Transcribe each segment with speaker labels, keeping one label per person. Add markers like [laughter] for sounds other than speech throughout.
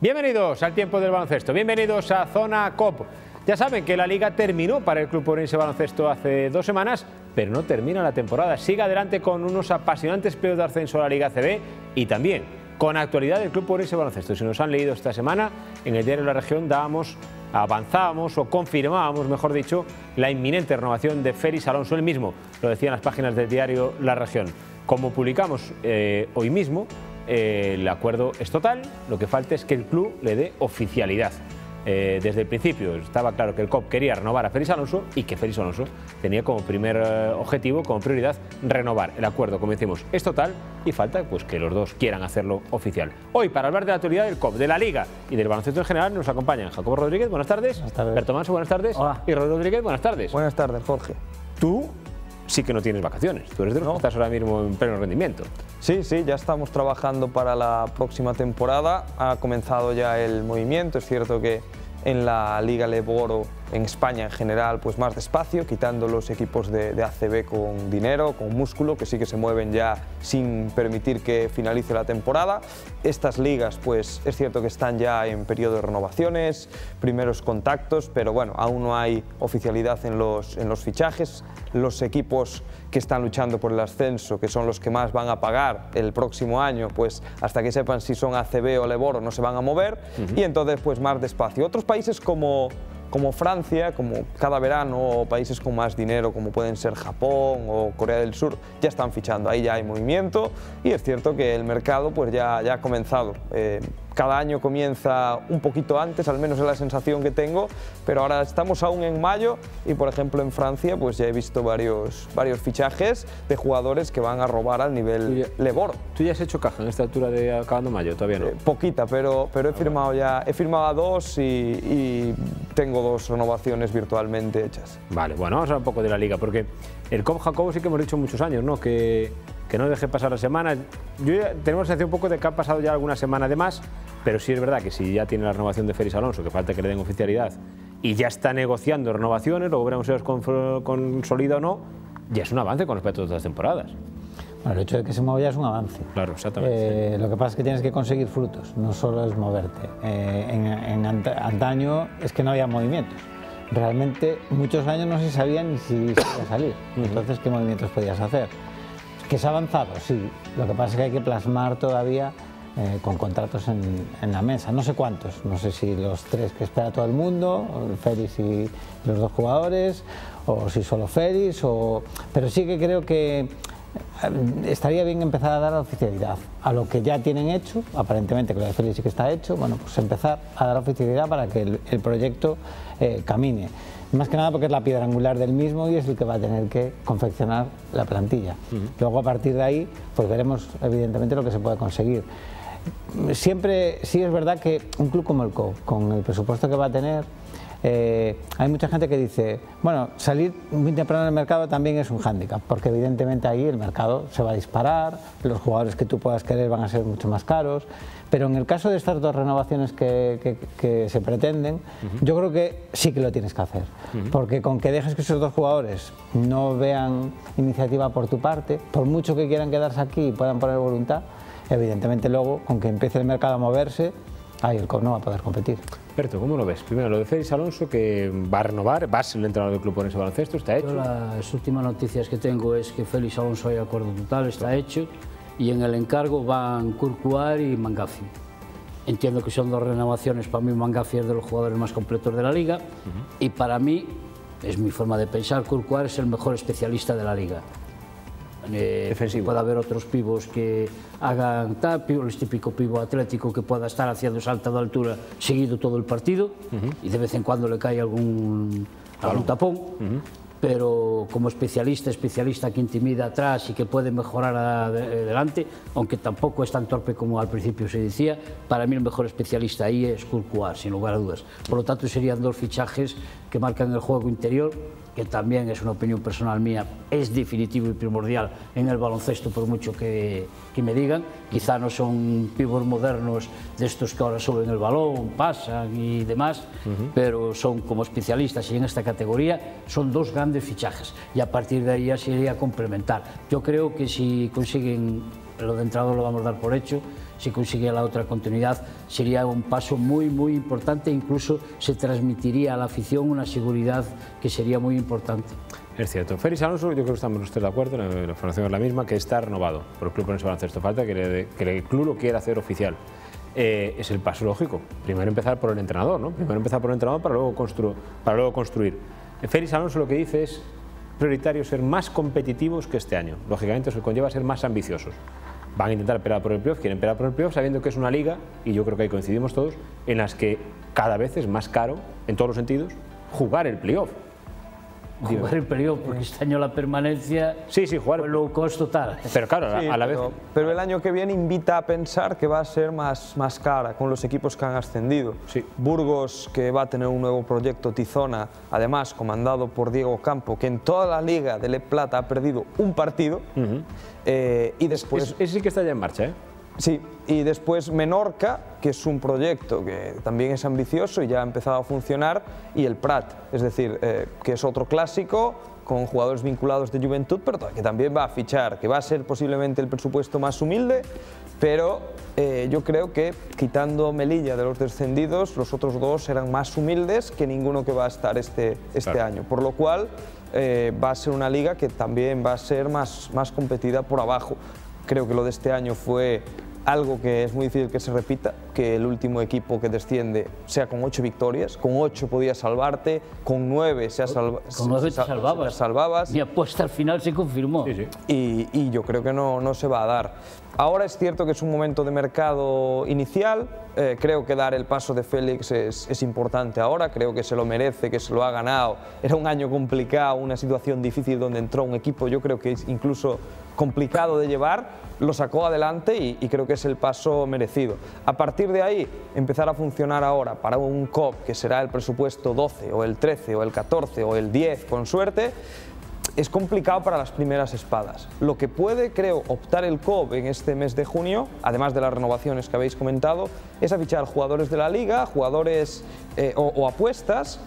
Speaker 1: Bienvenidos al tiempo del baloncesto, bienvenidos a Zona COP. Ya saben que la liga terminó para el Club Orense Baloncesto hace dos semanas, pero no termina la temporada. Sigue adelante con unos apasionantes playoffs de ascenso a la Liga CB y también con actualidad del Club Orense Baloncesto. Si nos han leído esta semana, en el diario la región dábamos, avanzábamos o confirmábamos, mejor dicho, la inminente renovación de Félix Alonso, el mismo, lo decían las páginas del diario La Región. Como publicamos eh, hoy mismo, eh, el acuerdo es total, lo que falta es que el club le dé oficialidad. Eh, desde el principio estaba claro que el COP quería renovar a Félix Alonso y que Félix Alonso tenía como primer eh, objetivo, como prioridad, renovar. El acuerdo, como decimos, es total y falta pues, que los dos quieran hacerlo oficial. Hoy, para hablar de la actualidad del COP, de la Liga y del baloncesto en general, nos acompañan Jacobo Rodríguez, buenas tardes.
Speaker 2: Buenas tardes.
Speaker 1: Berto Manso, buenas tardes.
Speaker 2: Hola.
Speaker 1: Y Rodrigo Rodríguez, buenas tardes.
Speaker 2: Buenas tardes, Jorge.
Speaker 1: Tú sí que no tienes vacaciones, tú eres de los
Speaker 2: No.
Speaker 1: que estás ahora mismo en pleno rendimiento.
Speaker 2: Sí, sí, ya estamos trabajando para la próxima temporada. Ha comenzado ya el movimiento. Es cierto que en la Liga Leboro, en España en general, pues más despacio, quitando los equipos de, de ACB con dinero, con músculo, que sí que se mueven ya sin permitir que finalice la temporada. Estas ligas, pues es cierto que están ya en periodo de renovaciones, primeros contactos, pero bueno, aún no hay oficialidad en los, en los fichajes. Los equipos que están luchando por el ascenso, que son los que más van a pagar el próximo año, pues hasta que sepan si son ACB o Leboro no se van a mover y entonces pues más despacio. Otros países como, como Francia, como cada verano, o países con más dinero como pueden ser Japón o Corea del Sur, ya están fichando, ahí ya hay movimiento y es cierto que el mercado pues ya, ha comenzado. Eh, cada año comienza un poquito antes, al menos es la sensación que tengo, pero ahora estamos aún en mayo y por ejemplo en Francia pues ya he visto varios, varios fichajes de jugadores que van a robar al nivel
Speaker 1: Oye,
Speaker 2: Leboro.
Speaker 1: ¿Tú ya has hecho caja en esta altura de acabando mayo? Todavía no.
Speaker 2: Eh, Poquita, pero, pero he firmado ya, he firmado a dos y, y tengo dos renovaciones virtualmente hechas.
Speaker 1: Vale, bueno, vamos a hablar un poco de la liga, porque el COP Jacobo sí que hemos dicho muchos años, ¿no? Que, que no deje pasar la semana. Yo ya- tenemos la sensación un poco de que ha pasado ya alguna semana de más, pero sí es verdad que si ya tiene la renovación de Félix Alonso, que falta que le den oficialidad, y ya está negociando renovaciones, luego veremos si los con- consolida o no, ya es un avance con respecto a otras temporadas.
Speaker 3: Bueno, el hecho de que se mueva ya es un avance.
Speaker 1: Claro, exactamente.
Speaker 3: Eh, lo que pasa es que tienes que conseguir frutos, no solo es moverte. Eh, en, en anta- antaño es que no había movimientos. Realmente muchos años no se sabía ni si se iba a salir. Entonces, ¿qué movimientos podías hacer? ¿Que se ha avanzado? Sí. Lo que pasa es que hay que plasmar todavía eh, con contratos en, en la mesa. No sé cuántos, no sé si los tres que espera todo el mundo, Félix y los dos jugadores, o si solo Félix, o... pero sí que creo que estaría bien empezar a dar oficialidad a lo que ya tienen hecho, aparentemente que lo de Félix sí que está hecho, bueno, pues empezar a dar oficialidad para que el, el proyecto eh, camine. Más que nada porque es la piedra angular del mismo y es el que va a tener que confeccionar la plantilla. Luego a partir de ahí, pues veremos evidentemente lo que se puede conseguir. Siempre, sí es verdad que un club como el COP, con el presupuesto que va a tener, eh, hay mucha gente que dice, bueno, salir muy temprano en el mercado también es un hándicap, porque evidentemente ahí el mercado se va a disparar, los jugadores que tú puedas querer van a ser mucho más caros, pero en el caso de estas dos renovaciones que, que- que se pretenden, yo creo que sí que lo tienes que hacer, porque con que dejes que esos dos jugadores no vean iniciativa por tu parte, por mucho que quieran quedarse aquí y puedan poner voluntad, evidentemente luego con que empiece el mercado a moverse, ahí el COP no va a poder competir.
Speaker 1: Berto, ¿cómo lo ves? Primero, lo de Félix Alonso, que va a renovar, va a ser el entrenador del club ese baloncesto, está
Speaker 4: Yo
Speaker 1: hecho.
Speaker 4: las últimas noticias que tengo es que Félix Alonso hay acuerdo total, está hecho, y en el encargo van Kurkuar y Mangafi. Entiendo que son dos renovaciones, para mí Mangafi es de los jugadores más completos de la liga, y para mí, es mi forma de pensar, Kurkuar es el mejor especialista de la liga. Eh,
Speaker 1: Defensivo.
Speaker 4: Puede haber otros pivos que hagan tapio, el típico pivo atlético que pueda estar haciendo salto de altura seguido todo el partido y de vez en cuando le cae algún, algún tapón. Pero como especialista, especialista que intimida atrás y que puede mejorar adelante, aunque tampoco es tan torpe como al principio se decía, para mí el mejor especialista ahí es Kurkuar, sin lugar a dudas. Por lo tanto, serían dos fichajes que marcan el juego interior que también es una opinión personal mía, es definitivo y primordial en el baloncesto por mucho que, que me digan. Quizá no son pibos modernos de estos que ahora suben el balón, pasan y demás, pero son como especialistas y en esta categoría son dos grandes fichajes y a partir de ahí ya se iría a complementar. Yo creo que si consiguen, lo de entrada lo vamos a dar por hecho, si consigue la otra continuidad sería un paso muy muy importante, incluso se transmitiría a la afición una seguridad que sería muy importante.
Speaker 1: Es cierto. Félix Alonso, yo creo que estamos ustedes de acuerdo, la, la formación es la misma, que está renovado por el club Orense Baloncesto. Falta que, le- que el club lo quiera hacer oficial. Eh, es el paso lógico. Primero empezar por el entrenador, ¿no? Primero empezar por el entrenador para luego, constru- para luego construir. Félix Alonso lo que dice es prioritario ser más competitivos que este año. Lógicamente eso conlleva ser más ambiciosos. Van a intentar pelear por el playoff, quieren pelear por el playoff sabiendo que es una liga, y yo creo que ahí coincidimos todos, en las que cada vez es más caro, en todos los sentidos, jugar el playoff. Dime.
Speaker 4: Jugar el periodo, porque este año la permanencia
Speaker 1: Sí, sí, jugar.
Speaker 4: fue low cost total.
Speaker 1: Pero claro, a la-
Speaker 2: Sí,
Speaker 1: a la vez.
Speaker 2: pero, pero el año que viene invita a pensar que va a ser más, más cara con los equipos que han ascendido.
Speaker 1: Sí.
Speaker 2: Burgos, que va a tener un nuevo proyecto Tizona, además comandado por Diego Campo, que en toda la liga de Le Plata ha perdido un partido. Eh, y después
Speaker 1: Es- ese sí que está ya en marcha, ¿eh?
Speaker 2: Sí, y después Menorca, que es un proyecto que también es ambicioso y ya ha empezado a funcionar, y el Prat, es decir, eh, que es otro clásico con jugadores vinculados de Juventud, pero que también va a fichar, que va a ser posiblemente el presupuesto más humilde, pero eh, yo creo que quitando Melilla de los descendidos, los otros dos serán más humildes que ninguno que va a estar este, este
Speaker 1: Claro.
Speaker 2: año, por lo cual eh, va a ser una liga que también va a ser más, más competida por abajo. Creo que lo de este año fue algo que es muy difícil que se repita, que el último equipo que desciende sea con ocho victorias, con ocho podías salvarte, con nueve se ha salva-
Speaker 4: Con nueve te salvabas.
Speaker 2: salvabas
Speaker 4: Mi apuesta al final se confirmó.
Speaker 1: Sí, sí.
Speaker 2: y, y yo creo que no, no se va a dar. Ahora es cierto que es un momento de mercado inicial, eh, creo que dar el paso de Félix es, importante ahora, creo que se lo merece, que se lo ha ganado. Era un año complicado, una situación difícil donde entró un equipo, yo creo que es incluso complicado de llevar, lo sacó adelante y, y creo que es el paso merecido. A partir de ahí, empezar a funcionar ahora para un COP que será el presupuesto 12 o el 13 o el 14 o el 10 con suerte, es complicado para las primeras espadas. Lo que puede, creo, optar el COP en este mes de junio, además de las renovaciones que habéis comentado, es fichar jugadores de la liga, jugadores eh, o, o apuestas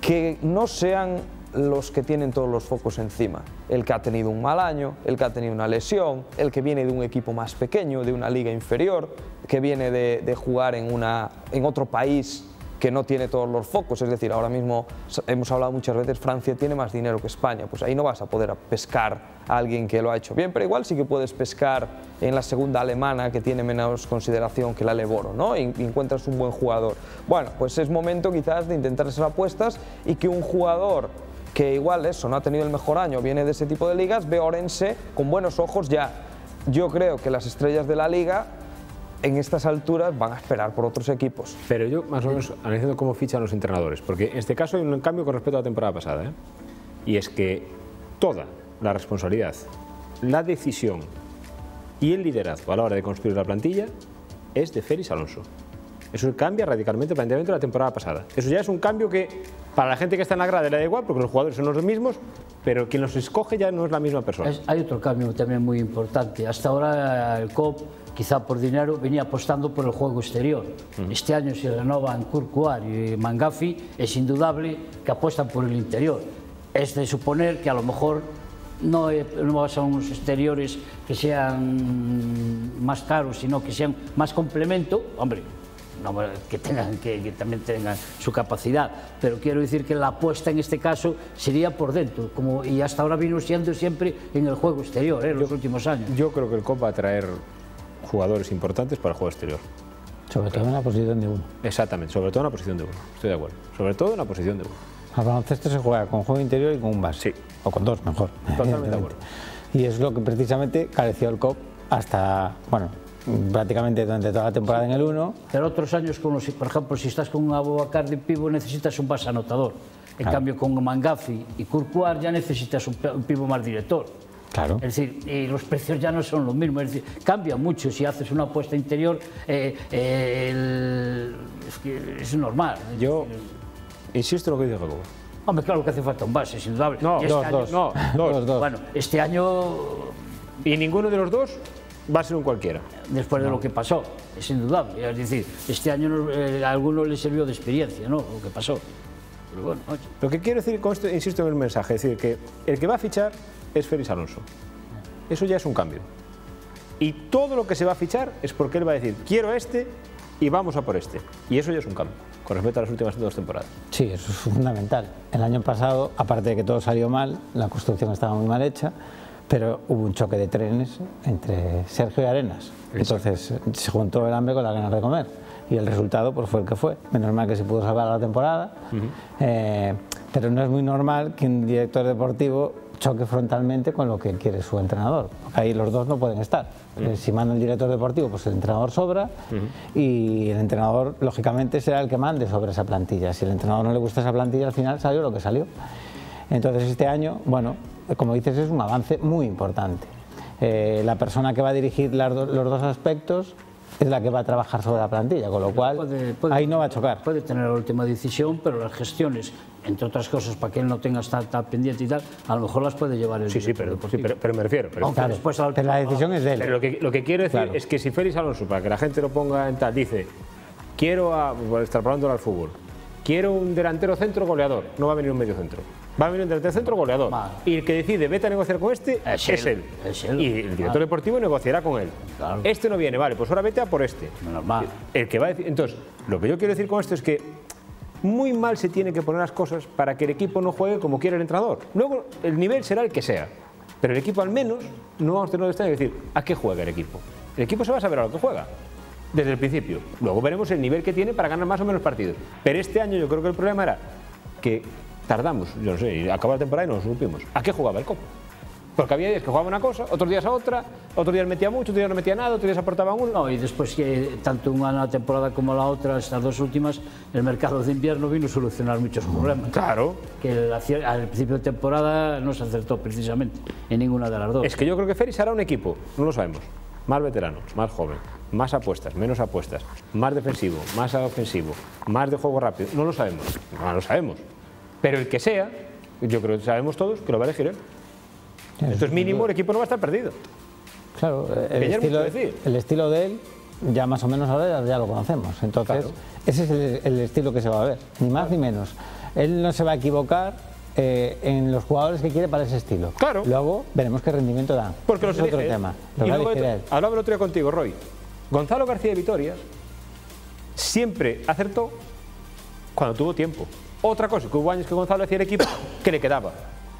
Speaker 2: que no sean los que tienen todos los focos encima. El que ha tenido un mal año, el que ha tenido una lesión, el que viene de un equipo más pequeño, de una liga inferior, que viene de, de jugar en, una, en otro país que no tiene todos los focos. Es decir, ahora mismo hemos hablado muchas veces, Francia tiene más dinero que España, pues ahí no vas a poder pescar a alguien que lo ha hecho bien, pero igual sí que puedes pescar en la segunda alemana que tiene menos consideración que la Leboro, ¿no? Y encuentras un buen jugador. Bueno, pues es momento quizás de intentar hacer apuestas y que un jugador que igual eso no ha tenido el mejor año, viene de ese tipo de ligas, ve Orense con buenos ojos ya. Yo creo que las estrellas de la liga en estas alturas van a esperar por otros equipos.
Speaker 1: Pero yo más o menos analizando cómo fichan los entrenadores, porque en este caso hay un cambio con respecto a la temporada pasada, ¿eh? y es que toda la responsabilidad, la decisión y el liderazgo a la hora de construir la plantilla es de Félix Alonso. Eso cambia radicalmente el planteamiento de la temporada pasada. Eso ya es un cambio que para la gente que está en la grada le da igual, porque los jugadores son los mismos, pero quien los escoge ya no es la misma persona.
Speaker 4: Es- hay otro cambio también muy importante. Hasta ahora el COP, quizá por dinero, venía apostando por el juego exterior. Este año se renovan Kurkuar y Mangafi, es indudable que apuestan por el interior. Es de suponer que a lo mejor no, eh, no son unos exteriores que sean más caros, sino que sean más complemento. Hombre, no, que, tengan, que, que también tengan su capacidad, pero quiero decir que la apuesta en este caso sería por dentro, como, y hasta ahora vino siendo siempre en el juego exterior, ¿eh? en los últimos años.
Speaker 1: Yo creo que el COP va a traer jugadores importantes para el juego exterior.
Speaker 3: Sobre todo en la posición de uno.
Speaker 1: Exactamente, sobre todo en la posición de uno, estoy de acuerdo. Sobre todo en la posición de uno.
Speaker 3: Al baloncesto se juega con juego interior y con un base.
Speaker 1: Sí.
Speaker 3: O con dos, mejor.
Speaker 1: Totalmente de
Speaker 3: evidentemente. Y es lo que precisamente careció el COP hasta, bueno, prácticamente durante toda la temporada en el 1.
Speaker 4: Pero otros años, como si, por ejemplo, si estás con un Abobacar de pivo, necesitas un base anotador. En
Speaker 3: Claro.
Speaker 4: cambio, con Mangafi y Kurkuar ya necesitas un, un pivo más director.
Speaker 3: Claro.
Speaker 4: Es decir, y los precios ya no son los mismos, es decir, cambia mucho si haces una apuesta interior, eh, eh, el- es, que es normal.
Speaker 1: Yo insisto en lo que dice Jacobo.
Speaker 4: Hombre, claro que hace falta un base, sin duda.
Speaker 1: No,
Speaker 4: este
Speaker 3: dos,
Speaker 4: año-
Speaker 3: dos.
Speaker 1: No, [laughs] dos.
Speaker 3: Dos, dos.
Speaker 4: Bueno, este año,
Speaker 1: Y ninguno de los dos va a ser un cualquiera.
Speaker 4: después de lo que pasó, es indudable. Es decir, este año no- eh, a alguno le sirvió de experiencia, ¿no? Lo que pasó. Pero bueno, oye,
Speaker 1: Lo que quiero decir con esto, insisto en el mensaje, es decir, que el que va a fichar es Félix Alonso. Eso ya es un cambio. Y todo lo que se va a fichar es porque él va a decir, quiero este y vamos a por este. Y eso ya es un cambio, con respecto a las últimas dos temporadas.
Speaker 3: Sí, eso es fundamental. El año pasado, aparte de que todo salió mal, la construcción estaba muy mal hecha, pero hubo un choque de trenes entre Sergio y Arenas. Entonces se juntó el hambre con las ganas de comer. Y el resultado pues, fue el que fue. Menos mal que se pudo salvar la temporada. Eh, pero no es muy normal que un director deportivo choque frontalmente con lo que quiere su entrenador. Ahí los dos no pueden estar. Si manda el director deportivo, pues el entrenador sobra y el entrenador, lógicamente, será el que mande sobre esa plantilla. Si el entrenador no le gusta esa plantilla, al final salió lo que salió. Entonces, este año, bueno, como dices, es un avance muy importante. Eh, la persona que va a dirigir las do- los dos aspectos es la que va a trabajar sobre la plantilla, con lo cual
Speaker 4: puede- puede-
Speaker 3: ahí no va a chocar.
Speaker 4: Puede tener la última decisión, pero las gestiones, entre otras cosas, para que él no tenga estar tan pendiente y tal, a lo mejor las puede llevar el
Speaker 1: Sí, sí, pero, sí, pero, pero me refiero. Pero,
Speaker 4: Aunque
Speaker 3: Claro,
Speaker 4: después la
Speaker 3: pero la
Speaker 4: última-
Speaker 3: decisión es de él.
Speaker 1: pero lo, que, lo que quiero decir
Speaker 3: Claro.
Speaker 1: es que si Félix Alonso, para que la gente lo ponga en tal, dice, quiero, a, por extrapolándolo al fútbol, quiero un delantero centro goleador, no va a venir un medio centro. Va a venir un delantero centro goleador.
Speaker 4: Vale.
Speaker 1: Y el que decide, vete a negociar con este,
Speaker 4: Es
Speaker 1: es,
Speaker 4: él,
Speaker 1: él.
Speaker 4: es él.
Speaker 1: Y el director
Speaker 4: Claro.
Speaker 1: deportivo negociará con él.
Speaker 4: Claro.
Speaker 1: Este no viene, vale, pues ahora vete a por este.
Speaker 4: Normal.
Speaker 1: El que va a decir, entonces, lo que yo quiero decir con esto es que muy mal se tiene que poner las cosas para que el equipo no juegue como quiere el entrenador. Luego el nivel será el que sea, pero el equipo al menos no vamos a tener este que decir a qué juega el equipo. El equipo se va a saber a lo que juega desde el principio. Luego veremos el nivel que tiene para ganar más o menos partidos. Pero este año yo creo que el problema era que tardamos, yo no sé, acabó la temporada y no lo supimos. ¿A qué jugaba el Copa? Porque había días que jugaba una cosa, otros días a otra, otros días metía mucho, otros días no metía nada, otros días aportaban uno.
Speaker 4: No, y después que tanto una temporada como la otra, estas dos últimas, el mercado de invierno vino a solucionar muchos problemas.
Speaker 1: Claro.
Speaker 4: Que el- al principio de temporada no se acertó precisamente en ninguna de las dos.
Speaker 1: Es que yo creo que Félix hará un equipo, no lo sabemos, más veterano, más joven, más apuestas, menos apuestas, más defensivo, más ofensivo, más de juego rápido, no lo sabemos, no lo sabemos. Pero el que sea, yo creo que sabemos todos que lo va a elegir él. Esto es mínimo, el equipo no va a estar perdido.
Speaker 3: Claro, el estilo,
Speaker 1: decir.
Speaker 3: el estilo de él ya más o menos ahora ya, ya lo conocemos. Entonces,
Speaker 1: Claro.
Speaker 3: ese es el, el estilo que se va a ver, ni más ni menos. Él no se va a equivocar eh, en los jugadores que quiere para ese estilo.
Speaker 1: Claro.
Speaker 3: Luego veremos qué rendimiento dan.
Speaker 1: Porque los
Speaker 3: es otro
Speaker 1: elige él.
Speaker 3: tema.
Speaker 1: Y
Speaker 3: Los
Speaker 1: luego de- hablaba el otro día contigo, Roy. Gonzalo García de Vitoria siempre acertó cuando tuvo tiempo. Otra cosa, que hubo años que Gonzalo hacía el equipo que le quedaba,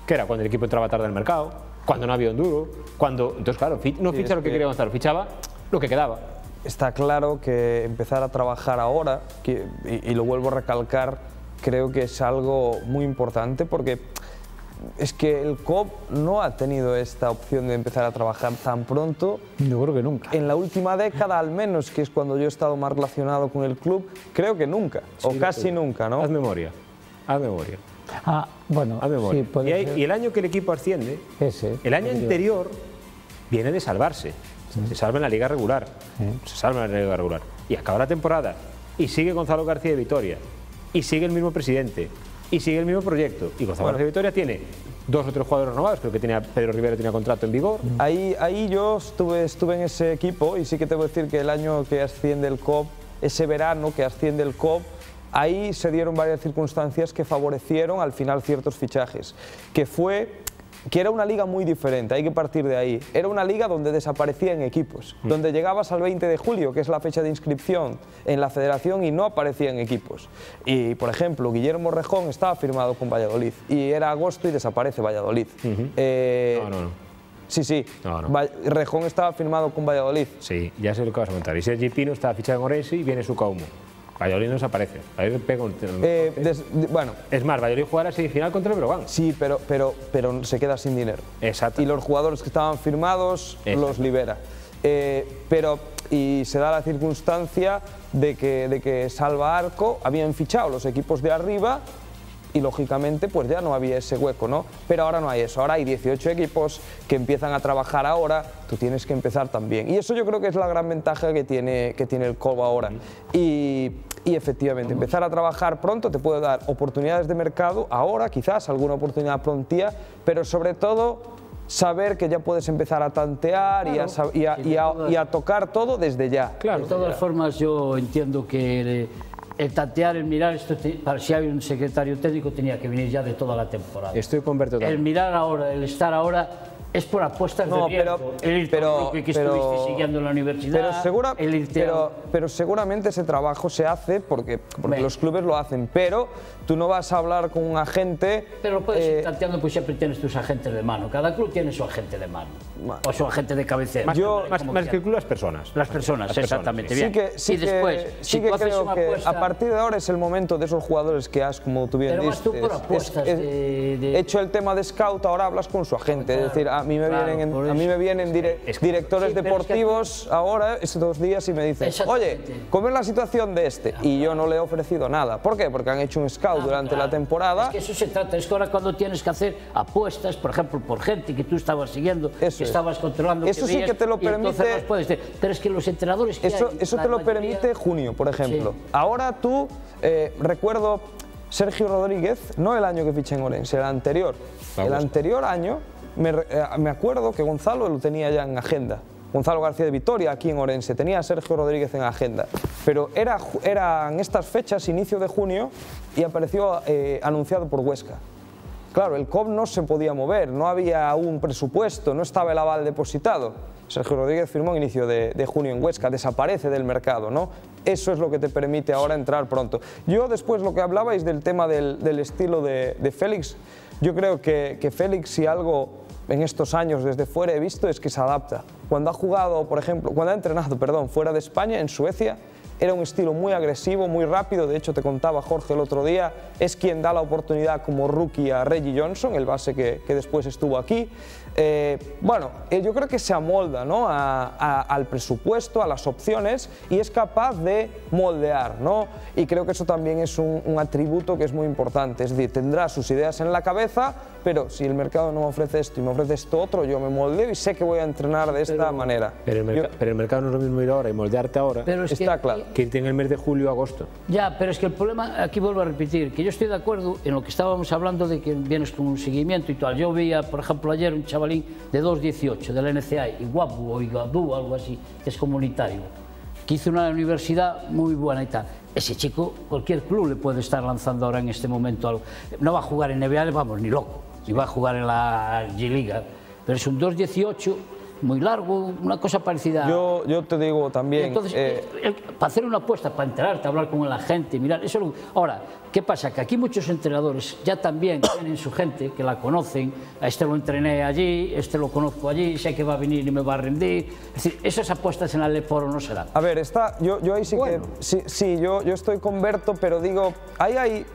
Speaker 1: que era cuando el equipo entraba tarde al mercado, cuando no había un duro, cuando... Entonces, claro, no ficha lo que
Speaker 2: que-
Speaker 1: quería Gonzalo, fichaba lo que quedaba.
Speaker 2: Está claro que empezar a trabajar ahora, que- y, y lo vuelvo a recalcar, creo que es algo muy importante porque es que el COP no ha tenido esta opción de empezar a trabajar tan pronto.
Speaker 3: Yo creo que nunca.
Speaker 2: En la última década, al menos, que es cuando yo he estado más relacionado con el club, creo que nunca, o casi nunca, ¿no?
Speaker 1: Haz memoria, haz memoria,
Speaker 3: Ah, bueno,
Speaker 1: haz memoria.
Speaker 3: sí, puede
Speaker 1: y, hay-
Speaker 3: ser
Speaker 1: y el año que el equipo asciende,
Speaker 3: ese.
Speaker 1: el año anterior viene de salvarse. Se salva en la liga regular. Se salva en la liga regular. Y acaba la temporada. Y sigue Gonzalo García de Vitoria. Y sigue el mismo presidente. Y sigue el mismo proyecto. Y Gonzalo García de Vitoria tiene dos o tres jugadores renovados. Creo que tenía, Pedro Rivera tenía contrato en vigor.
Speaker 2: Ahí, ahí yo estuve, estuve en ese equipo y sí que te voy a decir que el año que asciende el COP, ese verano que asciende el COP, ahí se dieron varias circunstancias que favorecieron al final ciertos fichajes, que fue que era una liga muy diferente, hay que partir de ahí. Era una liga donde desaparecían equipos, donde llegabas al 20 de julio, que es la fecha de inscripción en la federación, y no aparecían equipos. Y, por ejemplo, Guillermo Rejón estaba firmado con Valladolid, y era agosto y desaparece Valladolid. Eh,
Speaker 1: No, no, no.
Speaker 2: Sí, sí.
Speaker 1: No, no.
Speaker 2: Rejón estaba firmado con Valladolid.
Speaker 1: Sí, ya sé lo que vas a comentar. Y Sergi Pino está fichado en Orense y viene su Caumo. Valladolid no desaparece. Valladolid pega un...
Speaker 2: Eh, des- bueno,
Speaker 1: Es más, Valladolid jugará semifinal contra el Brogan.
Speaker 2: sí, pero, pero, pero se queda sin dinero.
Speaker 1: Exacto.
Speaker 2: Y los jugadores que estaban firmados
Speaker 1: Exacto.
Speaker 2: los libera. Eh, pero, y se da la circunstancia de que, de que Salva Arco habían fichado los equipos de arriba y lógicamente pues ya no había ese hueco, ¿no? Pero ahora no hay eso, ahora hay 18 equipos que empiezan a trabajar ahora, tú tienes que empezar también. Y eso yo creo que es la gran ventaja que tiene, que tiene el Cobo ahora. Y y efectivamente empezar a trabajar pronto te puede dar oportunidades de mercado ahora, quizás alguna oportunidad prontía, pero sobre todo saber que ya puedes empezar a tantear y, a,
Speaker 4: Claro.
Speaker 2: y a- y a- y a tocar todo desde ya.
Speaker 1: Claro.
Speaker 4: De todas formas, yo entiendo que el, tantear, el mirar esto, te- para si hay un secretario técnico, tenía que venir ya de toda la temporada.
Speaker 1: Estoy con Berto
Speaker 4: El mirar ahora, el estar ahora, es por apuestas
Speaker 2: No,
Speaker 4: de riesgo.
Speaker 2: pero-
Speaker 4: el irte
Speaker 2: pero-
Speaker 4: que
Speaker 2: pero-
Speaker 4: estuviste siguiendo en la universidad,
Speaker 2: Pero, segura-
Speaker 4: el irte
Speaker 2: pero,
Speaker 4: a-
Speaker 2: pero seguramente ese trabajo se hace porque, porque los clubes lo hacen, pero tú no vas a hablar con un agente...
Speaker 4: Pero lo puedes
Speaker 2: eh,
Speaker 4: ir tanteando, pues siempre tienes tus agentes de mano. Cada club tiene su agente de mano.
Speaker 2: Bueno.
Speaker 4: O su agente de cabecera.
Speaker 1: Más,
Speaker 2: Yo-
Speaker 1: más- más que el club, las personas.
Speaker 4: Las personas,
Speaker 1: Las personas,
Speaker 4: exactamente.
Speaker 1: sí.
Speaker 2: Sí
Speaker 4: Bien.
Speaker 2: que, sí
Speaker 4: y después,
Speaker 2: que,
Speaker 4: si
Speaker 2: sí que creo que
Speaker 4: apuesta,
Speaker 2: a partir de ahora es el momento de esos jugadores que has, como tú bien
Speaker 4: Pero
Speaker 2: dices,
Speaker 4: tú por
Speaker 2: es-
Speaker 4: apuestas
Speaker 2: es-
Speaker 4: de- de-
Speaker 2: hecho el tema de scout, ahora hablas con su agente, es decir, a mí me
Speaker 4: Claro,
Speaker 2: vienen, a mí me vienen dire- directores
Speaker 4: Sí, pero es que-
Speaker 2: deportivos ahora, estos dos días, y me dicen, oye. ¿cómo es la situación de este? Y yo no le he ofrecido nada. ¿Por qué? Porque han hecho un scout durante la
Speaker 4: Claro.
Speaker 2: temporada.
Speaker 4: Es que eso se trata, es que ahora cuando tienes que hacer apuestas, por ejemplo, por gente que tú estabas siguiendo,
Speaker 2: Eso
Speaker 4: que
Speaker 2: es.
Speaker 4: estabas controlando,
Speaker 2: Eso
Speaker 4: que
Speaker 2: sí
Speaker 4: veías,
Speaker 2: que te lo permite-
Speaker 4: puedes hacer. Pero es que los entrenadores que
Speaker 2: Eso,
Speaker 4: hay,
Speaker 2: eso
Speaker 4: la
Speaker 2: te lo
Speaker 4: mayoría-
Speaker 2: permite junio, por ejemplo.
Speaker 4: Sí.
Speaker 2: Ahora tú, eh, recuerdo Sergio Rodríguez, no el año que fiché en Orense, el anterior.
Speaker 1: La
Speaker 2: el anterior año, me, eh, me acuerdo que Gonzalo lo tenía ya en agenda. Gonzalo García de Vitoria, aquí en Orense, tenía a Sergio Rodríguez en agenda. Pero era, eran estas fechas, inicio de junio, y apareció eh, anunciado por Huesca. Claro, el COP no se podía mover, no había un presupuesto, no estaba el aval depositado. Sergio Rodríguez firmó en inicio de, junio en Huesca, desaparece del mercado, ¿no? Eso es lo que te permite ahora entrar pronto. Yo después lo que hablabais del tema del, estilo de, de Félix, yo creo que, que Félix si algo en estos años desde fuera he visto es que se adapta. Cuando ha jugado, por ejemplo, cuando ha entrenado, perdón, fuera de España, en Suecia, era un estilo muy agresivo, muy rápido. De hecho, te contaba Jorge el otro día, es quien da la oportunidad como rookie a Reggie Johnson, el base que, que después estuvo aquí. Eh, bueno, eh, yo creo que se amolda ¿no? a- a- al presupuesto, a las opciones y es capaz de moldear. ¿no? Y creo que eso también es un, un atributo que es muy importante. Es decir, tendrá sus ideas en la cabeza, pero si el mercado no me ofrece esto y me ofrece esto otro, yo me moldeo y sé que voy a entrenar de esta manera.
Speaker 1: Pero el,
Speaker 2: Yo-
Speaker 1: pero el mercado no es lo mismo ir ahora y moldearte ahora
Speaker 4: Pero es
Speaker 2: Está
Speaker 4: que,
Speaker 2: claro.
Speaker 1: que irte en el mes de julio o agosto.
Speaker 4: Ya, pero es que el problema, aquí vuelvo a repetir, que yo estoy de acuerdo en lo que estábamos hablando de que vienes con un seguimiento y tal. Yo veía, por ejemplo, ayer un chavalín de 2.18 de la NCA, Iguabu o Iguadú, algo así, que es comunitario, que hizo una universidad muy buena y tal. Ese chico, cualquier club le puede estar lanzando ahora en este momento algo. No va a jugar en NBA, vamos, ni loco, ni va a jugar en la G-Liga, pero es un 2.18 muy largo, una cosa parecida.
Speaker 2: Yo, yo te digo también,
Speaker 4: Entonces,
Speaker 2: eh,
Speaker 4: eh, el- para hacer una apuesta, para enterarte, hablar con la gente, mirar, eso es lo- Ahora, ¿qué pasa? Que aquí muchos entrenadores ya también [coughs] tienen su gente, que la conocen, a este lo entrené allí, este lo conozco allí, sé que va a venir y me va a rendir. Es decir, esas apuestas en la Leporo no se dan.
Speaker 2: a ver, está, yo, yo ahí sí
Speaker 1: Bueno.
Speaker 2: que, sí, sí, yo, yo estoy con Berto, pero digo, ahí hay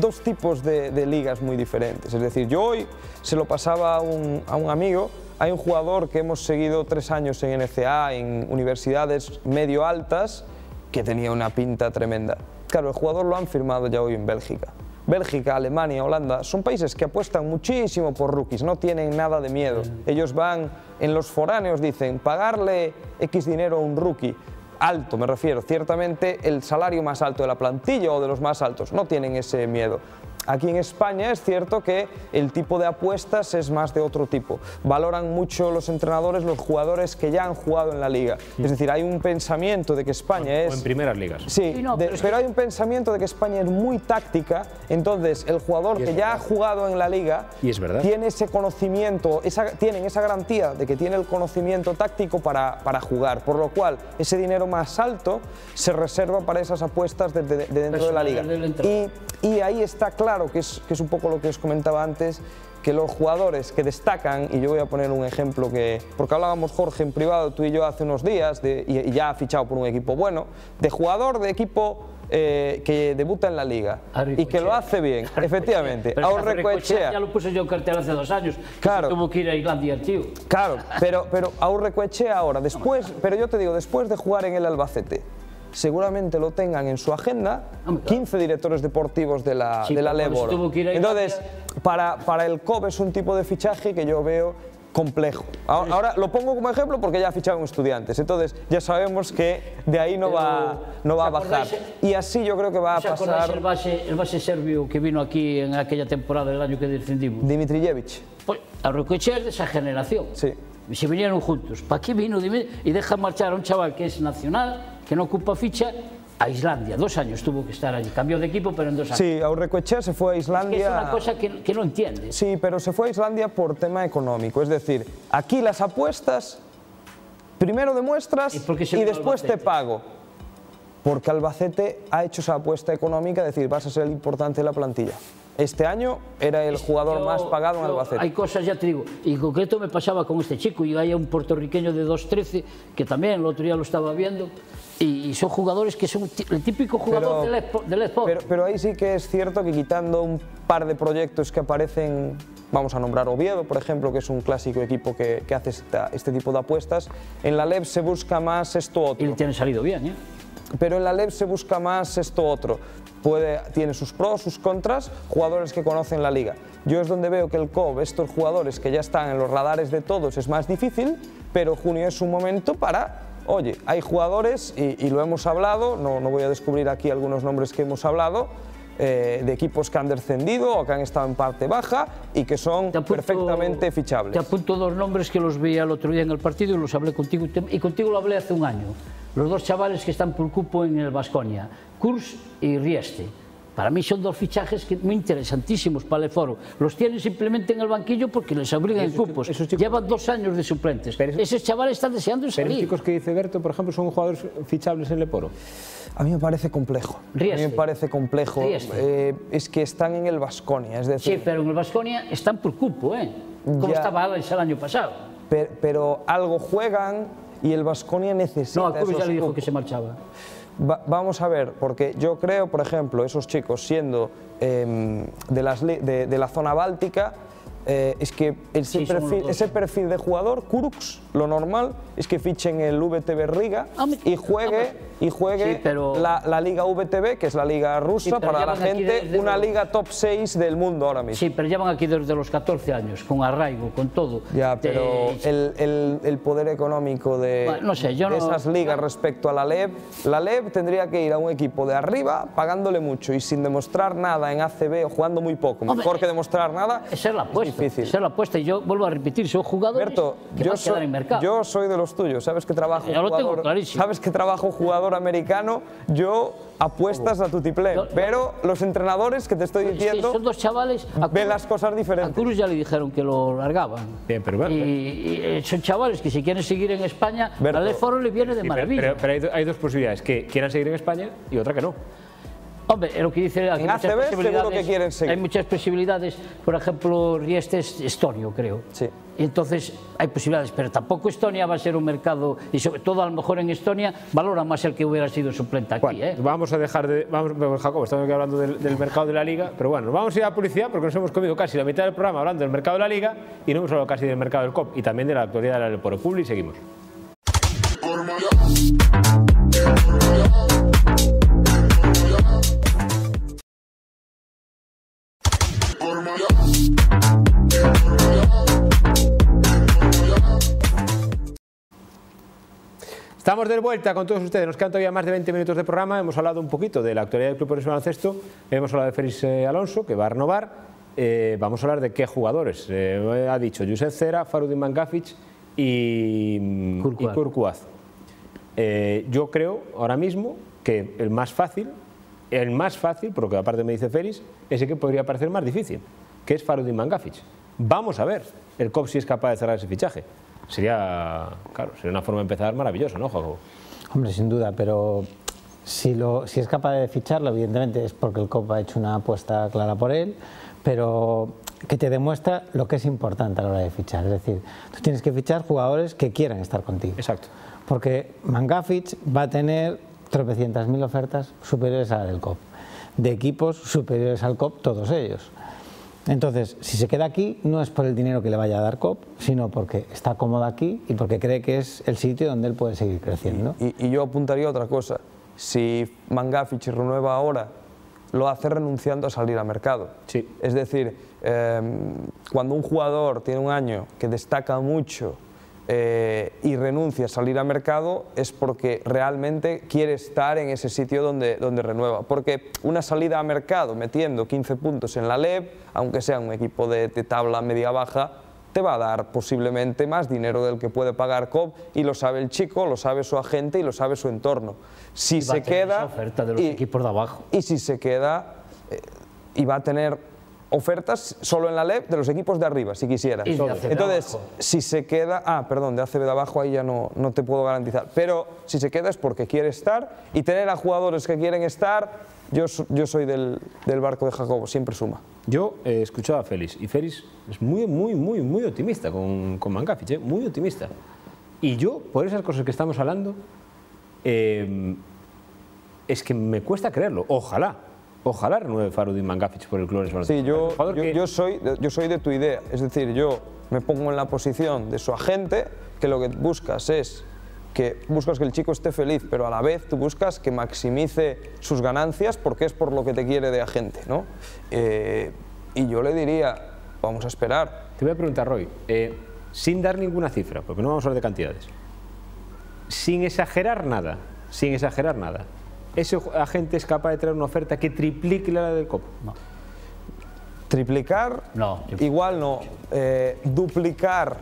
Speaker 2: dos tipos de, de ligas muy diferentes. Es decir, yo hoy se lo pasaba a un, a un amigo, hay un jugador que hemos seguido tres años en NCA, en universidades medio altas, que tenía una pinta tremenda. Claro, el jugador lo han firmado ya hoy en Bélgica. Bélgica, Alemania, Holanda, son países que apuestan muchísimo por rookies, no tienen nada de miedo. Ellos van en los foráneos, dicen, pagarle X dinero a un rookie, alto me refiero, ciertamente el salario más alto de la plantilla o de los más altos, no tienen ese miedo. Aquí en España es cierto que el tipo de apuestas es más de otro tipo. Valoran mucho los entrenadores los jugadores que ya han jugado en la liga. Es decir, hay un pensamiento de que España
Speaker 1: O
Speaker 2: es...
Speaker 1: en primeras ligas.
Speaker 2: Sí,
Speaker 4: Sí, no,
Speaker 2: de-
Speaker 4: pero
Speaker 2: pero hay un pensamiento de que España es muy táctica, entonces el jugador que ya ha
Speaker 1: verdad.
Speaker 2: jugado en la liga
Speaker 1: Y es verdad.
Speaker 2: tiene ese conocimiento, esa, tienen esa garantía de que tiene el conocimiento táctico para, para jugar, por lo cual ese dinero más alto se reserva para esas apuestas de, de- de dentro de la liga. Y, y ahí está claro, que es, que es un poco lo que os comentaba antes, que los jugadores que destacan, y yo voy a poner un ejemplo que, porque hablábamos Jorge en privado, tú y yo hace unos días, de- y, y ya ha fichado por un equipo bueno, de jugador de equipo eh, que debuta en la liga y que lo hace bien, [laughs] efectivamente.
Speaker 4: Pero
Speaker 2: Aurrecoechea.
Speaker 4: Ya lo puse yo en cartel hace dos años.
Speaker 2: Claro.
Speaker 4: Tuvo que ir a Islandia el tío.
Speaker 2: Claro, pero, pero Aurrecoechea ahora, después, pero yo te digo, después de jugar en el Albacete, seguramente lo tengan en su agenda
Speaker 4: Hombre, claro.
Speaker 2: 15 directores deportivos de la,
Speaker 4: Sí,
Speaker 2: de la Leboro. Entonces, para, para el COP es un tipo de fichaje que yo veo complejo. Ahora, ahora, lo pongo como ejemplo porque ya ha fichado en estudiantes, entonces ya sabemos que de ahí no va, no va a bajar. Y así yo creo que va a
Speaker 4: ¿Se acordáis
Speaker 2: pasar
Speaker 4: el base, el base serbio que vino aquí en aquella temporada del año que descendimos?
Speaker 2: Dimitrijevic.
Speaker 4: Pues, a Rocochea es de esa generación.
Speaker 2: Sí.
Speaker 4: Se vinieron juntos. ¿Para qué vino? Y deja marchar a un chaval que es nacional, que no ocupa ficha, a Islandia. Dos años tuvo que estar allí. Cambió de equipo, pero en dos años.
Speaker 2: Sí, Aurrecoechea se fue a
Speaker 4: Que es
Speaker 2: Islandia.
Speaker 4: una cosa que, que no entiendes.
Speaker 2: Sí, pero se fue a Islandia por tema económico. Es decir, aquí las apuestas, primero demuestras
Speaker 4: ¿Y
Speaker 2: y después te pago. Porque Albacete ha hecho esa apuesta económica, es decir, vas a ser el importante de la plantilla. Este año era el jugador
Speaker 4: Yo-
Speaker 2: más pagado en Albacete.
Speaker 4: Hay cosas, ya te digo, y en concreto me pasaba con este chico, y hay un puertorriqueño de 2.13 que también el otro día lo estaba viendo, y, y son jugadores que son el típico jugador del Esport.
Speaker 2: Pero, pero ahí sí que es cierto que quitando un par de proyectos que aparecen, vamos a nombrar Oviedo, por ejemplo, que es un clásico equipo que, que hace esta- este tipo de apuestas, en la LEB se busca más esto
Speaker 4: y
Speaker 2: otro.
Speaker 4: le tiene salido bien, ¿eh?
Speaker 2: pero en la LEB se busca más esto otro. Puede, tiene sus pros, sus contras, jugadores que conocen la liga. Yo es donde veo que el COB, estos jugadores que ya están en los radares de todos, es más difícil, pero junio es un momento para, oye, hay jugadores, y, y lo hemos hablado, no, no voy a descubrir aquí algunos nombres que hemos hablado, eh, de equipos que han descendido o que han estado en parte baja y que son
Speaker 4: apunto-
Speaker 2: perfectamente fichables.
Speaker 4: Te apunto dos nombres que los veía el otro día en el partido y los hablé contigo, y contigo lo hablé hace un año. Los dos chavales que están por cupo en el Vasconia, Kurs y Rieste. Para mí son dos fichajes que, muy interesantísimos para el foro. Los tienen simplemente en el banquillo porque les obligan en cupos.
Speaker 1: esos chicos-
Speaker 4: Llevan dos años de suplentes.
Speaker 1: Pero esos-
Speaker 4: Esos chavales están deseando
Speaker 1: Pero
Speaker 4: salir.
Speaker 1: los chicos que dice Berto, por ejemplo, son jugadores fichables en Leporo.
Speaker 2: A mí me parece complejo. A mí me parece complejo. Eh, es que están en el Vasconia, es decir,
Speaker 4: Sí, pero en el Vasconia están por cupo, ¿eh? Como
Speaker 2: Ya.
Speaker 4: estaba Alex el año pasado.
Speaker 2: Per- pero algo juegan y el Vasconia necesita
Speaker 4: No, a Cruz ya
Speaker 2: esos
Speaker 4: le dijo
Speaker 2: cupos.
Speaker 4: que se marchaba.
Speaker 2: Va- vamos a ver, porque yo creo, por ejemplo, esos chicos siendo em, de, las de, de la zona báltica, eh, es que ese,
Speaker 4: Sí,
Speaker 2: perfil, ese perfil de jugador, Kurux, lo normal es que fichen el VTB Riga
Speaker 4: Hombre,
Speaker 2: y juegue, y juegue
Speaker 4: Sí, pero-
Speaker 2: la, la liga VTB, que es la liga rusa,
Speaker 4: Sí,
Speaker 2: para la gente,
Speaker 4: desde
Speaker 2: una
Speaker 4: los-
Speaker 2: liga top 6 del mundo ahora mismo.
Speaker 4: Sí, pero llevan aquí desde los 14 años, con arraigo, con todo.
Speaker 2: Ya,
Speaker 4: De-
Speaker 2: pero el, el- el poder económico de,
Speaker 4: Bueno, no sé, yo
Speaker 2: de
Speaker 4: no-
Speaker 2: esas ligas respecto a la LEB, la LEB tendría que ir a un equipo de arriba pagándole mucho y sin demostrar nada en ACB o jugando muy poco,
Speaker 4: Hombre,
Speaker 2: mejor que demostrar nada,
Speaker 4: Esa es la apuesta.
Speaker 2: difícil.
Speaker 4: Esa es la apuesta. Y yo vuelvo a repetir, son jugadores
Speaker 2: Berto,
Speaker 4: que
Speaker 2: yo
Speaker 4: van a quedar
Speaker 2: soy,
Speaker 4: en mercado.
Speaker 2: yo soy de los tuyos, sabes que trabajo
Speaker 4: Ya lo tengo
Speaker 2: jugador,
Speaker 4: clarísimo.
Speaker 2: sabes que trabajo jugador americano, yo apuestas a tu tiplén,
Speaker 4: Yo-
Speaker 2: pero los entrenadores que te estoy
Speaker 4: Es que
Speaker 2: diciendo
Speaker 4: son dos chavales. A
Speaker 2: ven
Speaker 4: Cruz-
Speaker 2: las cosas
Speaker 4: a
Speaker 2: diferentes.
Speaker 4: Cruz ya le dijeron que lo largaban.
Speaker 1: Bien, pero bueno,
Speaker 4: y, y, eh, son chavales que si quieren seguir en España,
Speaker 2: Berto,
Speaker 4: al Foro le viene de
Speaker 1: Sí, pero,
Speaker 4: maravilla.
Speaker 1: pero- pero hay, hay dos posibilidades, que quieran seguir en España y otra que no.
Speaker 4: Hombre, es lo que dice aquí
Speaker 2: En
Speaker 4: muchas
Speaker 2: ACB seguro que quieren seguir.
Speaker 4: Hay muchas posibilidades. Por ejemplo, Rieste es estonio, creo.
Speaker 2: Sí.
Speaker 4: Y entonces hay posibilidades, pero tampoco Estonia va a ser un mercado, y sobre todo a lo mejor en Estonia valora más el que hubiera sido suplente aquí.
Speaker 1: Bueno,
Speaker 4: ¿eh?
Speaker 1: vamos a dejar de. Vamos, Jacobo, estamos aquí hablando del, del mercado de la liga, pero bueno, nos vamos a ir a la publicidad porque nos hemos comido casi la mitad del programa hablando del mercado de la liga y no hemos hablado casi del mercado del COP y también de la actualidad del Aeropuerto Publi y seguimos. Estamos de vuelta con todos ustedes. Nos quedan todavía más de 20 minutos de programa. Hemos hablado un poquito de la actualidad del Club Orense Baloncesto. Hemos hablado de Félix eh, Alonso, que va a renovar. Eh, vamos a hablar de qué jugadores. Eh, ha dicho Josep Cera, Farudin Mangafic y, mm,
Speaker 4: Kurkuaz.
Speaker 1: Kurkuaz. Eh, yo creo ahora mismo que el más fácil, el más fácil, porque aparte me dice Félix, es el que podría parecer más difícil, que es Farudin Mangafic. Vamos a ver el COP si es capaz de cerrar ese fichaje. Sería, claro, sería una forma de empezar maravillosa, ¿no, Jacobo?
Speaker 3: Hombre, sin duda, pero si, lo, si es capaz de ficharlo, evidentemente es porque el COP ha hecho una apuesta clara por él, pero que te demuestra lo que es importante a la hora de fichar. Es decir, tú tienes que fichar jugadores que quieran estar contigo.
Speaker 1: Exacto.
Speaker 3: Porque Mangafic va a tener tropecientas mil ofertas superiores a la del COP, de equipos superiores al COP, todos ellos. Entonces, si se queda aquí, no es por el dinero que le vaya a dar COP, sino porque está cómodo aquí y porque cree que es el sitio donde él puede seguir creciendo.
Speaker 2: Y, y yo apuntaría otra cosa. Si Mangafic renueva ahora lo hace renunciando a salir a mercado.
Speaker 1: Sí.
Speaker 2: Es decir, eh, cuando un jugador tiene un año que destaca mucho eh, y renuncia a salir a mercado es porque realmente quiere estar en ese sitio donde, donde renueva. Porque una salida a mercado metiendo 15 puntos en la LEB, aunque sea un equipo de, de tabla media-baja, te va a dar posiblemente más dinero del que puede pagar COP y lo sabe el chico, lo sabe su agente y lo sabe su entorno. Si
Speaker 4: Y va
Speaker 2: se
Speaker 4: a tener
Speaker 2: queda
Speaker 4: esa oferta de los equipos de abajo.
Speaker 2: y si se queda eh, y va a tener ofertas solo en la LEB de los equipos de arriba, si quisiera.
Speaker 4: Y de ACB de
Speaker 2: Entonces,
Speaker 4: abajo.
Speaker 2: si se queda, ah, perdón, de ACB de abajo ahí ya no, no te puedo garantizar, pero si se queda es porque quiere estar y tener a jugadores que quieren estar, yo, so- yo soy del, del barco de Jacobo, siempre suma.
Speaker 1: Yo he escuchado a Félix y Félix es muy, muy, muy, muy optimista con, con Mangafic, ¿eh? muy optimista. Y yo, por esas cosas que estamos hablando, eh, es que me cuesta creerlo. Ojalá, ojalá renueve Farudin Mangafic por el club de
Speaker 2: Sí, yo, yo,
Speaker 1: que-
Speaker 2: yo soy, yo soy de tu idea, es decir, yo me pongo en la posición de su agente, que lo que buscas es que buscas que el chico esté feliz, pero a la vez tú buscas que maximice sus ganancias porque es por lo que te quiere de agente, ¿no? Eh, y yo le diría, vamos a esperar.
Speaker 1: Te voy a preguntar, Roy, eh, sin dar ninguna cifra, porque no vamos a hablar de cantidades, sin exagerar nada, sin exagerar nada, ¿ese agente es capaz de traer una oferta que triplique la del COP?
Speaker 2: Triplicar,
Speaker 4: No,
Speaker 2: igual no. Eh, duplicar,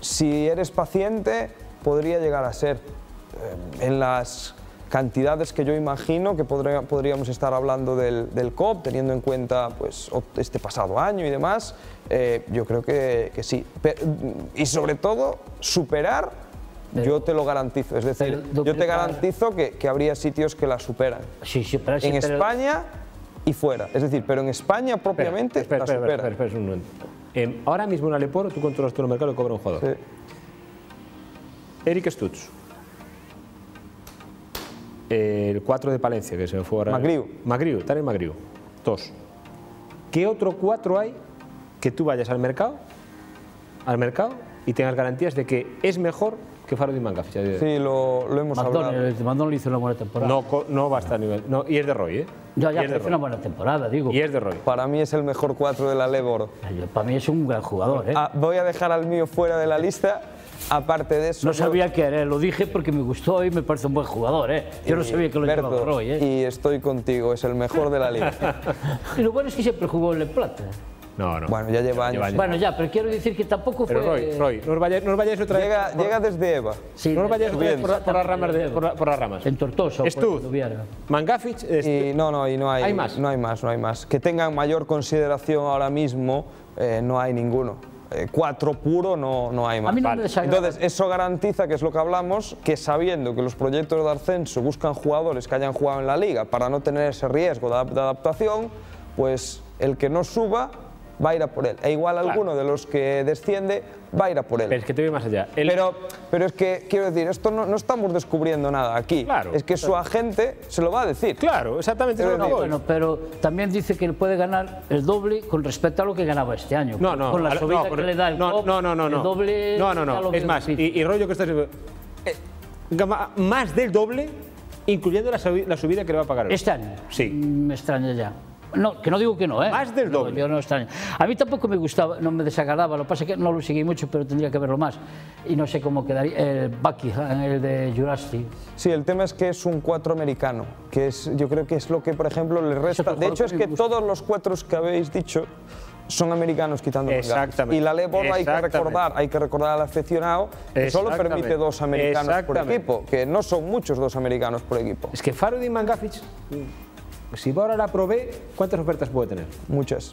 Speaker 2: si eres paciente, podría llegar a ser. Eh, en las cantidades que yo imagino que podría- podríamos estar hablando del, del COP, teniendo en cuenta pues, este pasado año y demás, eh, yo creo que, que sí. Pe- y sobre todo, superar, yo te lo garantizo. Es decir,
Speaker 4: pero
Speaker 2: yo te garantizo que, que habría sitios que la superan
Speaker 4: Sí, sí, pero sí,
Speaker 2: en
Speaker 4: pero-
Speaker 2: España y fuera. Es decir, pero en España propiamente
Speaker 1: espera,
Speaker 2: la
Speaker 1: espera,
Speaker 2: supera.
Speaker 1: espera, espera, espera un momento. Eh, ahora mismo en Aleporo tú controlas todo el mercado y cobra un jugador.
Speaker 2: Sí.
Speaker 1: Eric Stutz. El 4 de Palencia, que se me fue ahora.
Speaker 2: Magriu.
Speaker 1: Magriu, Tarek Magriu. Dos. ¿Qué otro cuatro hay que tú vayas al mercado, al mercado y tengas garantías de que es mejor que a día de hoy?
Speaker 2: Sí, lo, lo hemos hablado.
Speaker 4: McDonald's, McDonald's hizo una buena temporada.
Speaker 1: No, no va a estar a nivel. No, y es de Roy, ¿eh?
Speaker 4: ya, ya,
Speaker 1: de
Speaker 4: hizo una buena temporada, digo.
Speaker 1: Y es de Roy.
Speaker 2: Para mí es el mejor cuatro de la Leboro.
Speaker 4: Yo- Para mí es un gran jugador, ¿eh?
Speaker 2: Ah, voy a dejar al mío fuera de la lista. Aparte de eso,
Speaker 4: no
Speaker 2: yo-
Speaker 4: sabía qué era, lo dije porque me gustó y me parece un buen jugador, ¿eh? Yo no sabía que lo
Speaker 2: Berto,
Speaker 4: llevaba Roy, ¿eh?
Speaker 2: Y estoy contigo, es el mejor de la liga. [laughs]
Speaker 4: Y lo bueno es que siempre jugó en La Plata.
Speaker 1: No, no.
Speaker 2: bueno, ya lleva años.
Speaker 4: Bueno, ya, pero quiero decir que tampoco
Speaker 1: Pero
Speaker 4: fue...
Speaker 1: Roy, Roy, no os vayáis, no os vayáis otra vez.
Speaker 2: Llega, llega desde Eva.
Speaker 4: Sí,
Speaker 1: no os vayáis otra vez por, por las ramas. de- por por las ramas.
Speaker 4: En Tortosa, o por
Speaker 1: Stutz.
Speaker 4: donde hubiera.
Speaker 1: Mangafic, este,
Speaker 2: Y no, no, y no hay,
Speaker 1: ¿Hay más?
Speaker 2: No hay más, no hay más. Que tengan mayor consideración ahora mismo, eh, no hay ninguno. Eh, cuatro puro no, no hay más.
Speaker 4: A mí no me desagrada.
Speaker 2: Entonces, eso garantiza, que es lo que hablamos, que sabiendo que los proyectos de ascenso buscan jugadores que hayan jugado en la liga para no tener ese riesgo de, de adaptación, pues el que no suba va a ir a por él. E igual alguno de los que desciende va a ir a por él.
Speaker 1: pero es que te voy más allá. El-
Speaker 2: Pero, pero es que, quiero decir, esto no, no estamos descubriendo nada aquí.
Speaker 1: Claro,
Speaker 2: es que su agente se lo va a decir.
Speaker 1: Claro, exactamente.
Speaker 2: Pero
Speaker 4: No, bueno, pero también dice que él puede ganar el doble con respecto a lo que ganaba este año.
Speaker 1: No, no,
Speaker 4: Con la subida
Speaker 1: no,
Speaker 4: que le da el
Speaker 1: no,
Speaker 4: COP,
Speaker 1: no, no, no,
Speaker 4: el
Speaker 1: no.
Speaker 4: doble...
Speaker 1: No, no, no. Es más, y, y rollo que estás. eh, más del doble, incluyendo la, la subida que le va a pagar. él.
Speaker 4: Este año.
Speaker 1: Sí.
Speaker 4: Mm, Me extraña ya. No, que no digo que no, ¿eh?
Speaker 1: Más del
Speaker 4: No,
Speaker 1: doble.
Speaker 4: yo no extraño. A mí tampoco me gustaba, no me desagradaba, lo que pasa es que no lo seguí mucho, pero tendría que verlo más. Y no sé cómo quedaría. El Buckingham, el de Jurassic.
Speaker 2: Sí, el tema es que es un cuatro americano, que es, yo creo que es lo que, por ejemplo, le resta. De hecho, es
Speaker 4: que
Speaker 2: todos los cuatros que habéis dicho son americanos quitando.
Speaker 1: Exactamente.
Speaker 2: Y la Lebor hay que recordar, hay que recordar al aficionado que solo permite dos americanos por equipo, que no son muchos dos americanos por equipo,
Speaker 1: Es que Farudin Mangafic, si va ahora a la Pro B, ¿cuántas ofertas puede tener?
Speaker 2: muchas.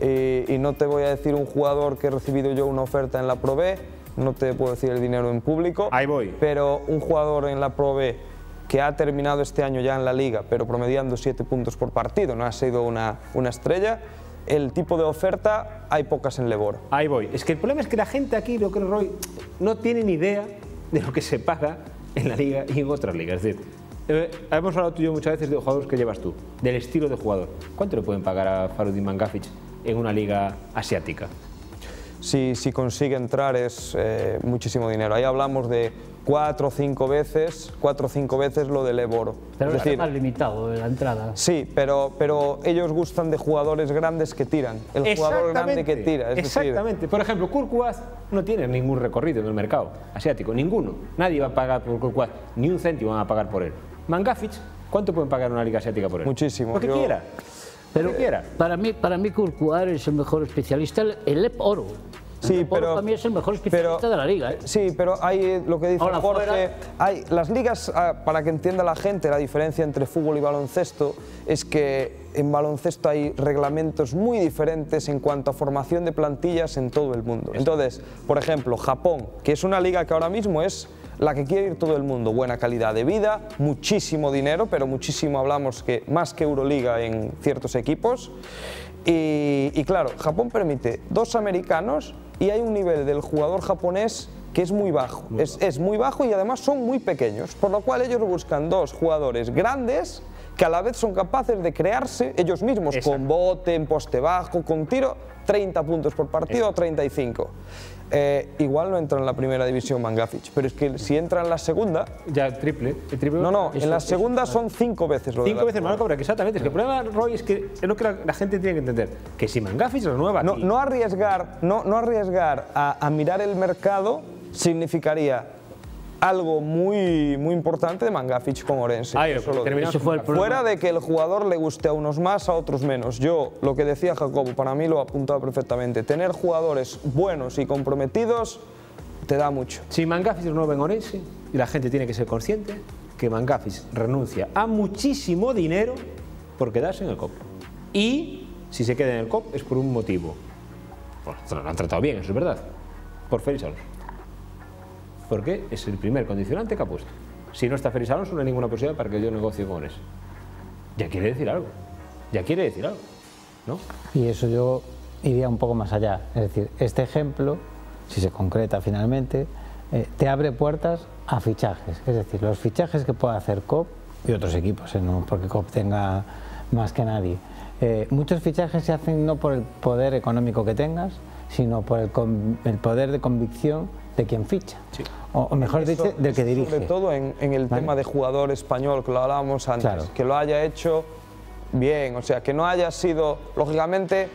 Speaker 2: Y, y no te voy a decir un jugador que he recibido yo una oferta en la Pro B, no te puedo decir el dinero en público.
Speaker 1: Ahí voy.
Speaker 2: Pero un jugador en la Pro B que ha terminado este año ya en la liga, pero promediando 7 puntos por partido, no ha sido una, una estrella, el tipo de oferta hay pocas en Lebor.
Speaker 1: Ahí voy. Es que el problema es que la gente aquí, lo que Roy, no tiene ni idea de lo que se paga en la liga y en otras ligas. Es decir, eh, hemos hablado tú y yo muchas veces de los jugadores que llevas tú, del estilo de jugador. ¿Cuánto le pueden pagar a Farudin Mangafic en una liga asiática?
Speaker 2: si, si consigue entrar es eh, muchísimo dinero. Ahí hablamos de cuatro o cinco veces, cuatro o cinco veces lo del Eboro.
Speaker 4: Pero
Speaker 2: es
Speaker 4: es
Speaker 2: decir,
Speaker 4: más limitado la entrada.
Speaker 2: sí, pero, pero ellos gustan de jugadores grandes que tiran. El jugador grande que tira. Es decir,
Speaker 1: exactamente. Por ejemplo, Kurkuaz no tiene ningún recorrido en el mercado asiático, ninguno. Nadie va a pagar por Kurkuaz, ni un céntimo van a pagar por él. Mangafic, ¿cuánto pueden pagar una liga asiática por él?
Speaker 2: Muchísimo.
Speaker 1: Lo que
Speaker 2: Yo-
Speaker 1: quiera.
Speaker 4: Pero
Speaker 1: Lo que quiera.
Speaker 4: para mí, para mí Kurkuar es el mejor especialista, el- el Ep Oro.
Speaker 2: Sí, pero,
Speaker 4: para mí es el mejor especialista
Speaker 2: pero-
Speaker 4: de la liga. ¿eh?
Speaker 2: Sí, pero hay eh, lo que dice
Speaker 4: Ahora,
Speaker 2: Jorge,
Speaker 4: fuera-
Speaker 2: hay las ligas ah, para que entienda la gente la diferencia entre fútbol y baloncesto es que en baloncesto hay reglamentos muy diferentes en cuanto a formación de plantillas en todo el mundo. Entonces, por ejemplo, Japón, que es una liga que ahora mismo es la que quiere ir todo el mundo, buena calidad de vida, muchísimo dinero, pero muchísimo hablamos que más que Euroliga en ciertos equipos. Y, y claro, Japón permite dos americanos y hay un nivel del jugador japonés que es muy bajo. es, es muy bajo y además son muy pequeños, por lo cual ellos buscan dos jugadores grandes que a la vez son capaces de crearse ellos mismos
Speaker 1: Exacto.
Speaker 2: con bote, en poste bajo, con tiro, 30 puntos por partido o 35. Eh, igual no entra en la primera división Mangafic, pero es que si entra en la segunda,
Speaker 1: Ya triple. El triple
Speaker 2: no, no,
Speaker 4: Eso-
Speaker 2: en la
Speaker 4: eso-
Speaker 2: segunda son cinco veces lo de
Speaker 1: Cinco
Speaker 2: la-
Speaker 1: veces más cobra, exactamente. Es que el problema, Roy, es que es lo que la, la gente tiene que entender. Que si Mangafic renueva
Speaker 2: No,
Speaker 1: aquí,
Speaker 2: no arriesgar, no, no arriesgar a, a mirar el mercado significaría algo muy, muy importante de Mangafic con Orense.
Speaker 1: Ahí,
Speaker 2: Eso lo
Speaker 4: Ese fue el.
Speaker 2: Fuera de que el jugador le guste a unos más, a otros menos. Yo, lo que decía Jacobo, para mí lo apuntaba perfectamente. Tener jugadores buenos y comprometidos te da mucho.
Speaker 1: Si Mangafis renueva en Orense, y la gente tiene que ser consciente que Mangafis renuncia a muchísimo dinero por quedarse en el COP. Y si se queda en el COP es por un motivo. Bueno, lo han tratado bien, eso es verdad. Por Félix Alonso. Porque es el primer condicionante que ha puesto. Si no está Félix Alonso, no hay ninguna posibilidad para que yo negocie con Orense. Ya quiere decir algo. Ya quiere decir algo. ¿No?
Speaker 3: Y eso yo iría un poco más allá. Es decir, este ejemplo, si se concreta finalmente, eh, te abre puertas a fichajes. Es decir, los fichajes que pueda hacer COP y otros equipos, eh, no porque COP tenga más que nadie. Eh, muchos fichajes se hacen no por el poder económico que tengas, sino por el, el poder de convicción de quien ficha. O, o mejor dicho, del que dirige.
Speaker 2: Sobre todo en, en el
Speaker 3: ¿Vale?
Speaker 2: tema de jugador español, que lo hablábamos antes,
Speaker 3: Claro.
Speaker 2: que lo haya hecho bien, o sea, que no haya sido, lógicamente,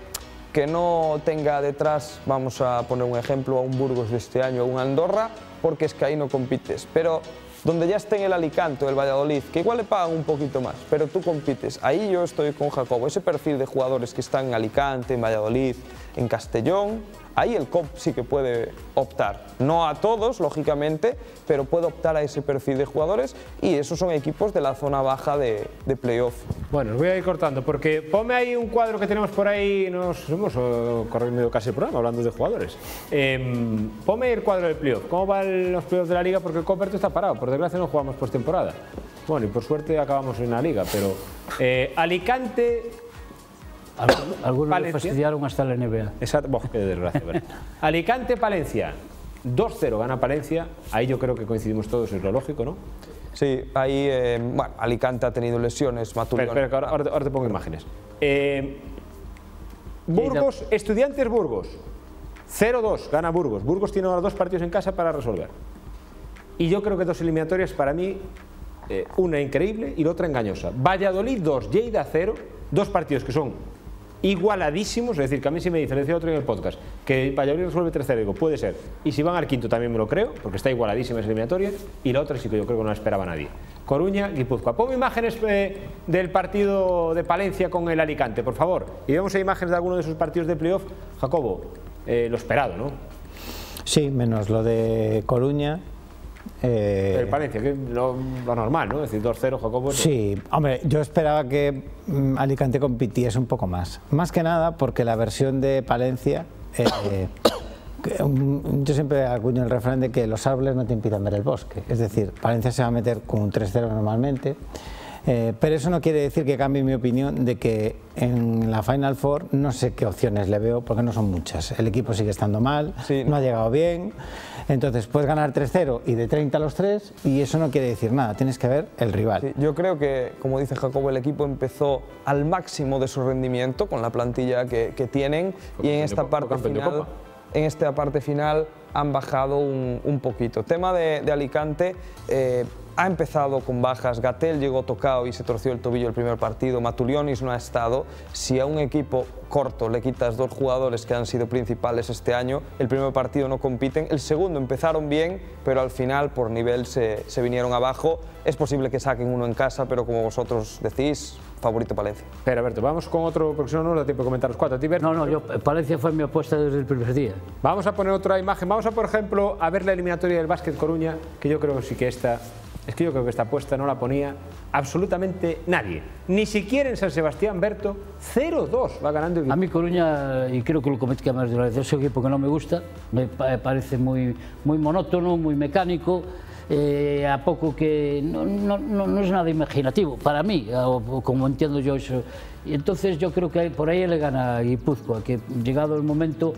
Speaker 2: que no tenga detrás, vamos a poner un ejemplo, a un Burgos de este año, un Andorra, porque es que ahí no compites, pero donde ya esté en el Alicante o el Valladolid, que igual le pagan un poquito más, pero tú compites, ahí yo estoy con Jacobo, ese perfil de jugadores que están en Alicante, en Valladolid, en Castellón, ahí el COP sí que puede optar. No a todos, lógicamente, pero puede optar a ese perfil de jugadores y esos son equipos de la zona baja de, de playoff.
Speaker 1: Bueno, os voy a ir cortando porque ponme ahí un cuadro que tenemos por ahí, nos hemos eh, corrido casi el programa hablando de jugadores. Em, ponme el cuadro del playoff, ¿cómo van los playoffs de la liga? Porque el Coperto está parado, por desgracia no jugamos postemporada. Bueno, y por suerte acabamos en la liga, pero eh, Alicante,
Speaker 4: Algu- Algunos le fastidiaron hasta la NBA.
Speaker 1: exacto, Buah, qué desgracia, ¿verdad? [laughs] Alicante, Palencia, 2-0 gana Palencia, ahí yo creo que coincidimos todos, es lo lógico, ¿no?
Speaker 2: Sí, ahí, eh, bueno, Alicante ha tenido lesiones,
Speaker 1: Espera,
Speaker 2: Matulión.
Speaker 1: espera, que ahora, ahora te- ahora te pongo imágenes. Eh, Burgos, Estudiantes Burgos. 0-2, gana Burgos. Burgos tiene ahora dos partidos en casa para resolver. Y yo creo que dos eliminatorias para mí, eh, una increíble y la otra engañosa. Valladolid 2, Lleida 0, dos partidos que son igualadísimos, es decir, que a mí sí me decía otro en el podcast, que Valladolid resuelve 3-0, digo, puede ser. Y si van al quinto también me lo creo, porque está igualadísima esa eliminatoria, y la otra sí que yo creo que no la esperaba nadie. Coruña, Guipúzcoa. Pongo imágenes eh, del partido de Palencia con el Alicante, por favor. Y vemos imágenes de alguno de esos partidos de playoff. Jacobo, eh, lo esperado, ¿no?
Speaker 3: Sí, menos lo de Coruña. Eh,
Speaker 1: El Palencia, que lo, lo normal, ¿no? Es decir, 2-0, Jacobo.
Speaker 3: Sí, hombre, yo esperaba que mm, Alicante compitiese un poco más. Más que nada porque la versión de Palencia, eh, [coughs] yo siempre acuño el refrán de que los árboles no te impidan ver el bosque. Es decir, Palencia se va a meter con un 3-0 normalmente. Eh, pero eso no quiere decir que cambie mi opinión de que en la Final Four no sé qué opciones le veo porque no son muchas. El equipo sigue estando mal,
Speaker 2: Sí.
Speaker 3: no ha llegado bien. Entonces puedes ganar 3-0 y de 30 a los 3 y eso no quiere decir nada, tienes que ver el rival.
Speaker 2: Sí, yo creo que, como dice Jacobo, el equipo empezó al máximo de su rendimiento con la plantilla que, que tienen y en esta parte final... En esta parte final han bajado un, un poquito. Tema de, de Alicante, eh, ha empezado con bajas, Gatel llegó tocado y se torció el tobillo el primer partido, Matulionis no ha estado. Si a un equipo corto le quitas dos jugadores que han sido principales este año, el primer partido no compiten, el segundo empezaron bien, pero al final por nivel se, se vinieron abajo. Es posible que saquen uno en casa, pero como vosotros decís, favorito Palencia.
Speaker 1: Pero, Berto, vamos con otro, porque si no, no nos da tiempo de comentar los cuatro. ¿A ti?
Speaker 4: No, no, yo, Palencia fue mi apuesta desde el primer día.
Speaker 1: Vamos a poner otra imagen. Vamos a, por ejemplo, a ver la eliminatoria del Básquet Coruña, que yo creo que sí que esta, es que yo creo que esta apuesta no la ponía absolutamente nadie. Ni siquiera en San Sebastián, Berto, 0-2 va ganando el
Speaker 4: A mí Coruña, y creo que lo comenté más de una vez, es un equipo que no me gusta, me pa- parece muy, muy monótono, muy mecánico, eh, a poco que no, no, no, no es nada imaginativo, para mí, como entiendo yo eso. Y entonces yo creo que por ahí le gana a Guipúzcoa, que llegado el momento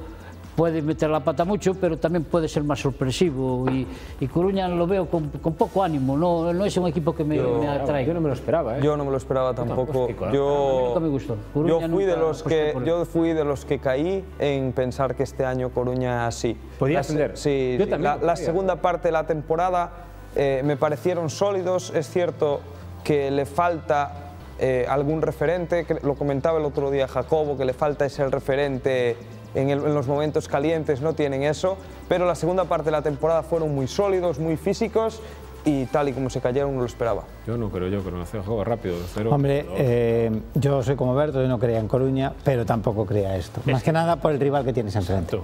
Speaker 4: puede meter la pata mucho, pero también puede ser más sorpresivo. Y, y Coruña lo veo con, con poco ánimo, no, no es un equipo que me, me atrae.
Speaker 1: Yo no me lo esperaba, ¿eh?
Speaker 2: Yo no me lo esperaba tampoco.
Speaker 1: hostia,
Speaker 4: A mí
Speaker 2: Yo,
Speaker 4: nunca me gustó.
Speaker 2: yo fui de los que yo fui de los que caí en pensar que este año Coruña sí.
Speaker 1: Podía
Speaker 2: La
Speaker 1: ascender.
Speaker 2: Sí,
Speaker 1: Yo
Speaker 2: sí.
Speaker 1: también
Speaker 2: La, la segunda parte de la temporada eh, me parecieron sólidos. Es cierto que le falta eh, algún referente, que lo comentaba el otro día Jacobo, que le falta ese referente en, los momentos calientes, no tienen eso, pero la segunda parte de la temporada fueron muy sólidos, muy físicos y tal y como se cayeron no lo esperaba.
Speaker 1: Yo no creo, yo creo, no hace juego rápido, cero.
Speaker 3: Hombre, eh, yo soy como Berto, yo no creía en Coruña, pero tampoco creía esto. Más que nada por el rival que tienes enfrente.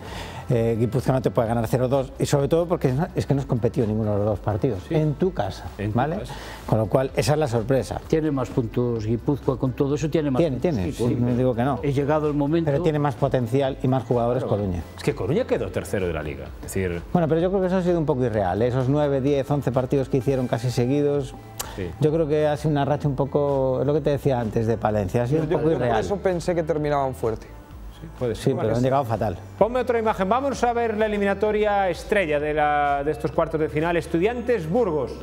Speaker 3: Eh, Guipúzcoa no te puede ganar 0-2 y sobre todo porque es que no has competido en ninguno de los dos partidos, en tu casa,
Speaker 1: En tu
Speaker 3: ¿vale?
Speaker 1: casa.
Speaker 3: Con lo cual, esa es la sorpresa.
Speaker 4: Tiene más puntos Guipúzcoa con todo eso, tiene más
Speaker 3: Tiene,
Speaker 4: puntos.
Speaker 3: tiene,
Speaker 4: Sí,
Speaker 3: sí, no digo que no.
Speaker 4: He llegado el momento.
Speaker 3: Pero tiene más potencial y más jugadores Coruña.
Speaker 1: Es que Coruña quedó tercero de la liga. Es decir,
Speaker 3: Bueno, pero yo creo que eso ha sido un poco irreal. ¿eh? Esos 9, 10, 11 partidos que hicieron casi seguidos,
Speaker 1: Sí.
Speaker 3: yo creo que ha sido una racha un poco, es lo que te decía antes de Palencia, ha sido un
Speaker 2: Yo,
Speaker 3: poco
Speaker 2: yo por
Speaker 3: irreal.
Speaker 2: eso pensé que terminaban fuerte.
Speaker 1: sí, puede ser.
Speaker 3: Sí, pero han llegado fatal.
Speaker 1: Ponme otra imagen. Vamos a ver la eliminatoria estrella de, la- de estos cuartos de final. Estudiantes Burgos.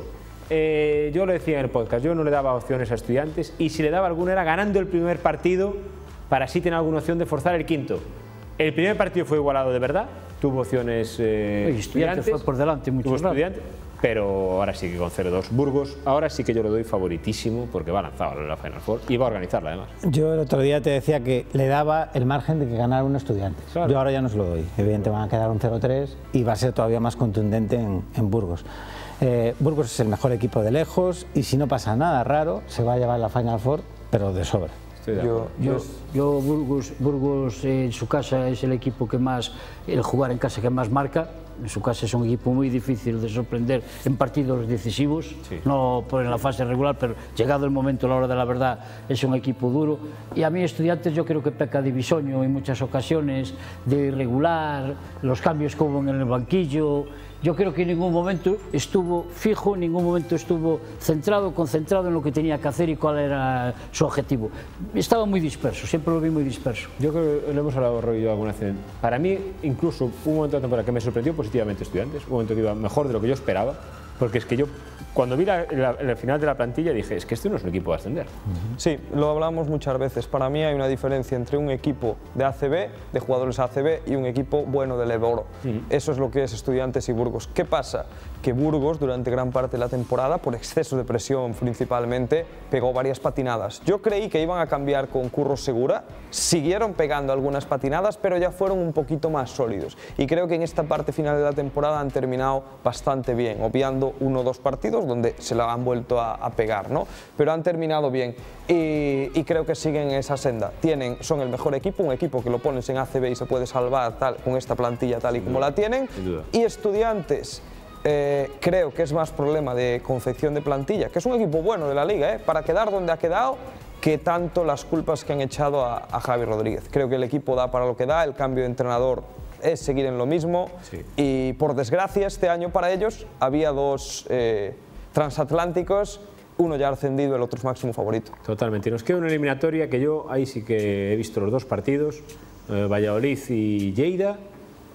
Speaker 1: Eh, yo lo decía en el podcast, yo no le daba opciones a estudiantes y si le daba alguna era ganando el primer partido para así tener alguna opción de forzar el quinto. El primer partido fue igualado de verdad, tuvo opciones eh,
Speaker 4: Estudiantes fue por delante mucho
Speaker 1: tuvo estudiantes, pero ahora sí que con 0-2 Burgos, ahora sí que yo lo doy favoritísimo porque va lanzado la Final Four y va a organizarla además.
Speaker 3: Yo el otro día te decía que le daba el margen de que ganara un estudiante.
Speaker 1: Claro.
Speaker 3: Yo ahora ya no se lo doy. Evidentemente van a quedar un 0-3 y va a ser todavía más contundente en, en Burgos. Eh, Burgos es el mejor equipo de lejos y si no pasa nada raro, se va a llevar la Final Four, pero de sobra.
Speaker 1: Estoy de
Speaker 2: Yo,
Speaker 1: acuerdo.
Speaker 2: yo-
Speaker 4: Yo, yo Burgos, Burgos eh, en su casa es el equipo que más, el jugar en casa que más marca. En su casa es un equipo muy difícil de sorprender en partidos decisivos,
Speaker 1: Sí.
Speaker 4: no por en la fase regular, pero llegado el momento, la hora de la verdad, es un equipo duro. Y a mí, estudiantes, yo creo que peca de bisoño en muchas ocasiones, de irregular, los cambios que hubo en el banquillo. Yo creo que en ningún momento estuvo fijo, en ningún momento estuvo centrado, concentrado en lo que tenía que hacer y cuál era su objetivo. Estaba muy disperso, siempre lo vi muy disperso.
Speaker 1: Yo creo que lo hemos hablado Roy yo alguna vez. Para mí, incluso hubo un momento de temporada que me sorprendió positivamente Estudiantes, un momento que iba mejor de lo que yo esperaba, porque es que yo, cuando vi la, la- el final de la plantilla, dije, es que este no es un equipo de ascender.
Speaker 2: Sí, lo hablamos muchas veces. Para mí hay una diferencia entre un equipo de ACB, de jugadores ACB, y un equipo bueno del Eboro. Eso es lo que es Estudiantes y Burgos. ¿Qué pasa? Que Burgos, durante gran parte de la temporada, por exceso de presión principalmente, pegó varias patinadas. Yo creí que iban a cambiar con Curro Segura, siguieron pegando algunas patinadas, pero ya fueron un poquito más sólidos. Y creo que en esta parte final de la temporada han terminado bastante bien, obviando uno o dos partidos donde se la han vuelto a, a pegar, ¿no? Pero han terminado bien y, y creo que siguen en esa senda. Tienen, son el mejor equipo, un equipo que lo pones en ACB y se puede salvar tal, con esta plantilla tal y como la tienen. Y estudiantes. eh, creo que es más problema de confección de plantilla, que es un equipo bueno de la liga, ¿eh? para quedar donde ha quedado, que tanto las culpas que han echado a, a Javi Rodríguez. Creo que el equipo da para lo que da, el cambio de entrenador es seguir en lo mismo
Speaker 1: Sí.
Speaker 2: y por desgracia este año para ellos había dos eh, transatlánticos, uno ya ascendido, el otro es máximo favorito.
Speaker 1: Totalmente. Y Nos queda una eliminatoria que yo ahí sí que he visto los dos partidos, eh, Valladolid y Lleida,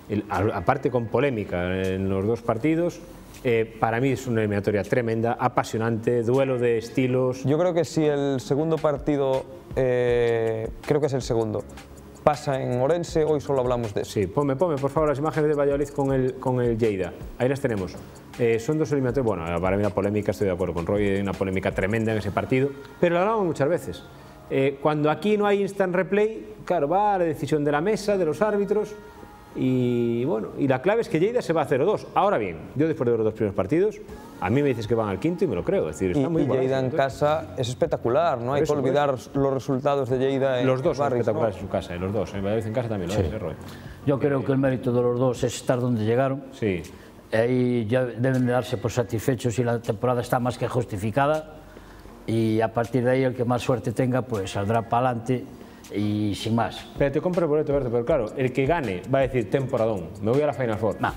Speaker 1: el- aparte con polémica en los dos partidos. Eh, para mí es una eliminatoria tremenda, apasionante, duelo de estilos.
Speaker 2: Yo creo que si el segundo partido, eh, creo que es el segundo, pasa en Orense, hoy solo hablamos de eso.
Speaker 1: Sí, ponme, ponme por favor las imágenes de Valladolid con el, con el Lleida. Ahí las tenemos. Eh, son dos eliminatorios. Bueno, para mí la polémica, estoy de acuerdo con Roy, una polémica tremenda en ese partido, pero lo hablamos muchas veces. Eh, cuando aquí no hay instant replay, claro, va a la decisión de la mesa, de los árbitros. Y bueno, y la clave es que Lleida se va a 0-2. Ahora bien, yo después de ver los dos primeros partidos, a mí me dices que van al quinto y me lo creo. Es decir, está
Speaker 2: Y,
Speaker 1: muy
Speaker 2: y Lleida en casa es espectacular, no hay que
Speaker 1: eso, por
Speaker 2: olvidar los resultados de Lleida en
Speaker 1: Los dos son
Speaker 2: Barris, ¿no?
Speaker 1: espectaculares en su casa, eh, los dos. En Valladolid en casa también lo es, eh, Roy.
Speaker 4: Yo creo que el mérito de los dos es estar donde llegaron.
Speaker 1: Sí.
Speaker 4: Ahí ya deben de darse por satisfechos y la temporada está más que justificada. Y a partir de ahí el que más suerte tenga pues saldrá para adelante y sin más.
Speaker 1: Pero te compro el boleto, Berto, pero claro, el que gane va a decir temporadón, me voy a la Final Four.
Speaker 4: No.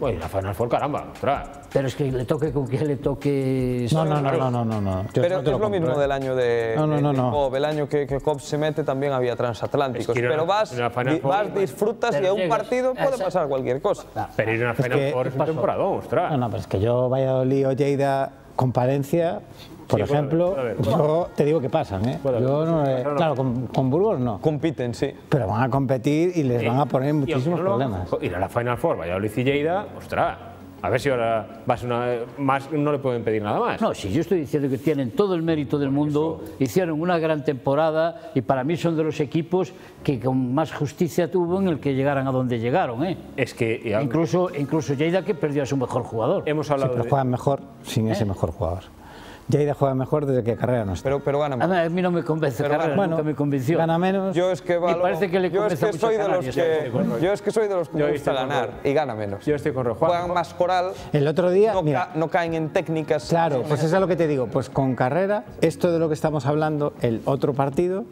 Speaker 1: Voy a la Final Four, caramba, ostras.
Speaker 4: Pero es que le toque con quien le toque...
Speaker 3: No, no, no, no, no, no, no. Yo
Speaker 2: Pero
Speaker 3: no
Speaker 2: es lo
Speaker 3: compro,
Speaker 2: mismo
Speaker 3: ¿eh?
Speaker 2: del año de,
Speaker 3: No, no,
Speaker 2: de-
Speaker 3: no,
Speaker 2: de
Speaker 3: no.
Speaker 2: Cobb. El año que, que Cobb se mete también había transatlánticos.
Speaker 1: Es que
Speaker 2: pero vas, di- vas, disfrutas y a un partido puede
Speaker 4: Exacto.
Speaker 2: pasar cualquier cosa.
Speaker 1: Pero ir a una Final
Speaker 3: que-
Speaker 1: Four es un temporadón, ostras.
Speaker 3: No, no, pero es que yo Valladolid o Lleida con Palencia, por
Speaker 1: Sí, puede
Speaker 3: ejemplo,
Speaker 1: haber, puede
Speaker 3: yo te digo que pasan, ¿eh? Yo no, eh,
Speaker 1: Claro,
Speaker 3: con, con Burgos no,
Speaker 2: Compiten, sí.
Speaker 3: pero van a competir y les van a poner muchísimos problemas.
Speaker 1: Ir a la Final Four, Valladolid y Lleida, ostras. A ver si ahora vas una más, no le pueden pedir nada más.
Speaker 4: No, si yo estoy diciendo que tienen todo el mérito del mundo, hicieron una gran temporada y para mí son de los equipos que con más justicia tuvo en el que llegaran a donde llegaron. ¿eh?
Speaker 1: Es que
Speaker 4: Incluso, incluso Lleida que perdió a su mejor jugador.
Speaker 1: hemos
Speaker 3: Sí,
Speaker 1: hablado
Speaker 3: pero
Speaker 1: de...
Speaker 3: juegan mejor sin ese mejor jugador. Lleida juega mejor desde que Carrera no está.
Speaker 2: Pero, pero gana
Speaker 4: mí, a mí no me convence
Speaker 2: Pero
Speaker 4: Carrera,
Speaker 3: bueno,
Speaker 4: nunca me convenció.
Speaker 3: gana menos.
Speaker 2: Yo es que valoro-
Speaker 4: parece que le
Speaker 2: yo es que soy de los que yo es que soy de los que
Speaker 1: Yo
Speaker 2: me gusta ganar y gana menos.
Speaker 1: Yo estoy con. Juan,
Speaker 2: Juegan más coral,
Speaker 3: El otro día,
Speaker 2: no,
Speaker 3: mira,
Speaker 2: ca- no caen en técnicas.
Speaker 3: Claro, pues eso es lo que te digo. Pues con Carrera, esto de lo que estamos hablando, el otro partido,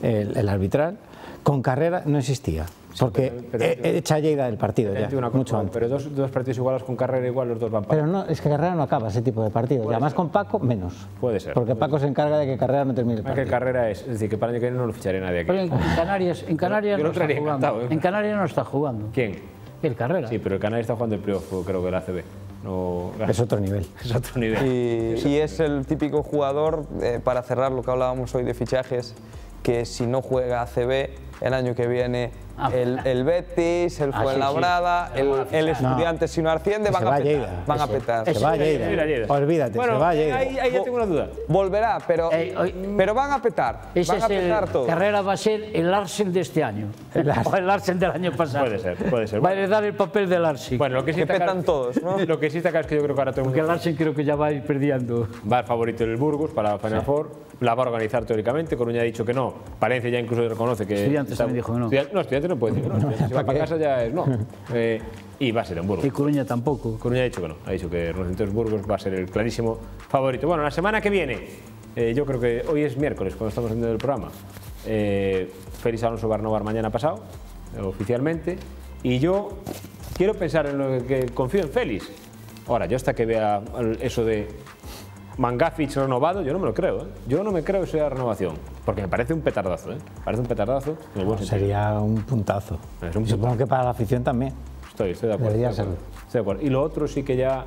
Speaker 3: el, el arbitral, con Carrera no existía. Porque
Speaker 1: pero-
Speaker 3: he- he echa Lleida del partido ya,
Speaker 1: digo una cosa,
Speaker 3: mucho antes.
Speaker 1: pero dos, dos partidos iguales con carrera igual, los dos van para.
Speaker 3: Pero no, es que Carrera no acaba ese tipo de partidos. Y además con Paco, menos.
Speaker 1: Puede ser,
Speaker 3: Porque Paco se encarga de que Carrera no termine el
Speaker 1: Más que
Speaker 3: partido.
Speaker 1: carrera es, es decir, que para el año que viene no lo ficharé nadie aquí.
Speaker 4: Pero en, en Canarias, en Canarias no
Speaker 1: lo
Speaker 4: está jugando.
Speaker 1: ¿eh?
Speaker 4: En Canarias no está jugando.
Speaker 1: ¿Quién?
Speaker 4: El Carrera.
Speaker 1: Sí, pero el Canarias está jugando el playoff, creo que el ACB. No,
Speaker 3: Es otro nivel. [laughs]
Speaker 1: es otro nivel.
Speaker 2: Y, y es el típico jugador, eh, para cerrar lo que hablábamos hoy de fichajes, que si no juega ACB, el año que viene
Speaker 4: Ah,
Speaker 2: el, el Betis, el
Speaker 4: Ah, sí,
Speaker 2: Fuenlabrada,
Speaker 4: sí.
Speaker 2: el,
Speaker 4: a
Speaker 2: el
Speaker 4: fichar.
Speaker 2: estudiante si no asciende, van
Speaker 3: se
Speaker 2: a
Speaker 3: va a
Speaker 2: petar.
Speaker 3: Lleida.
Speaker 2: Van a petar.
Speaker 3: Se va a Lleida. Olvídate,
Speaker 1: Bueno,
Speaker 3: se va a Lleida.
Speaker 1: Ahí, ahí ya tengo una duda.
Speaker 2: Volverá, pero,
Speaker 4: Eh, hoy-
Speaker 2: pero van a petar.
Speaker 4: Ese
Speaker 2: van a
Speaker 4: es el
Speaker 2: petar todos.
Speaker 4: Carrera va a ser el Arsen de este año.
Speaker 3: El Arsen. [laughs]
Speaker 4: O el Arsen del año pasado.
Speaker 1: Puede ser, puede ser.
Speaker 4: Va a heredar el papel del Arsen.
Speaker 1: Bueno, lo que sí
Speaker 2: Que petan todos, ¿no? [laughs]
Speaker 1: Lo que sí está claro es que yo creo que ahora todo el
Speaker 4: Porque
Speaker 1: mundo
Speaker 4: el Arsen creo que ya va a ir perdiendo.
Speaker 1: va al favorito del Burgos para la Final Four. La va a organizar teóricamente. Coruña ha dicho que no. Palencia ya incluso reconoce que.
Speaker 4: Estudiantes también dijo que no.
Speaker 1: No, Estudiantes no puede decir que no. [laughs] Si va para casa ya es no. Eh, y va a ser en Burgos.
Speaker 4: Y Coruña tampoco.
Speaker 1: Coruña ha dicho que no, ha dicho que Rocentros Burgos va a ser el clarísimo favorito. Bueno, la semana que viene, eh, yo creo que hoy es miércoles cuando estamos haciendo el programa. Eh, Félix Alonso va a renovar mañana pasado, oficialmente, y yo quiero pensar en lo que confío en Félix. Ahora, yo hasta que vea eso de Mangafich renovado, yo no me lo creo. ¿eh? Yo no me creo esa renovación, porque me parece un petardazo. ¿eh? Parece un petardazo sentido.
Speaker 3: Sería un puntazo.
Speaker 1: Es un
Speaker 3: Supongo que para la afición también.
Speaker 1: Estoy, estoy de acuerdo.
Speaker 3: Debería
Speaker 1: estoy de acuerdo, estoy de acuerdo. Y lo otro sí que ya.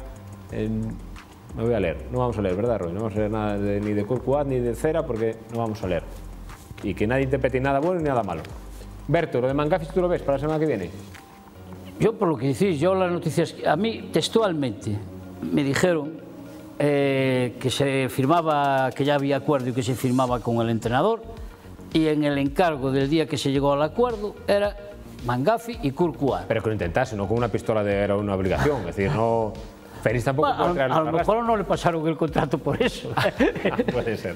Speaker 1: eh, me voy a leer. No vamos a leer, ¿verdad, Roy? No vamos a leer nada de- ni de Kurkuat ni de Cera porque no vamos a leer. Y que nadie interprete nada bueno ni nada malo. Berto, lo de Mangafis, ¿tú lo ves para la semana que viene?
Speaker 4: Yo, por lo que decís, yo las noticias, a mí textualmente me dijeron eh, que se firmaba, que ya había acuerdo y que se firmaba con el entrenador, y en el encargo del día que se llegó al acuerdo era Mangafi y Kurkuat.
Speaker 1: Pero que lo intentase, no con una pistola era una obligación. Es decir, no. Félix tampoco
Speaker 4: Bueno, a, a lo mejor no le pasaron el contrato por eso. [laughs]
Speaker 1: Puede ser.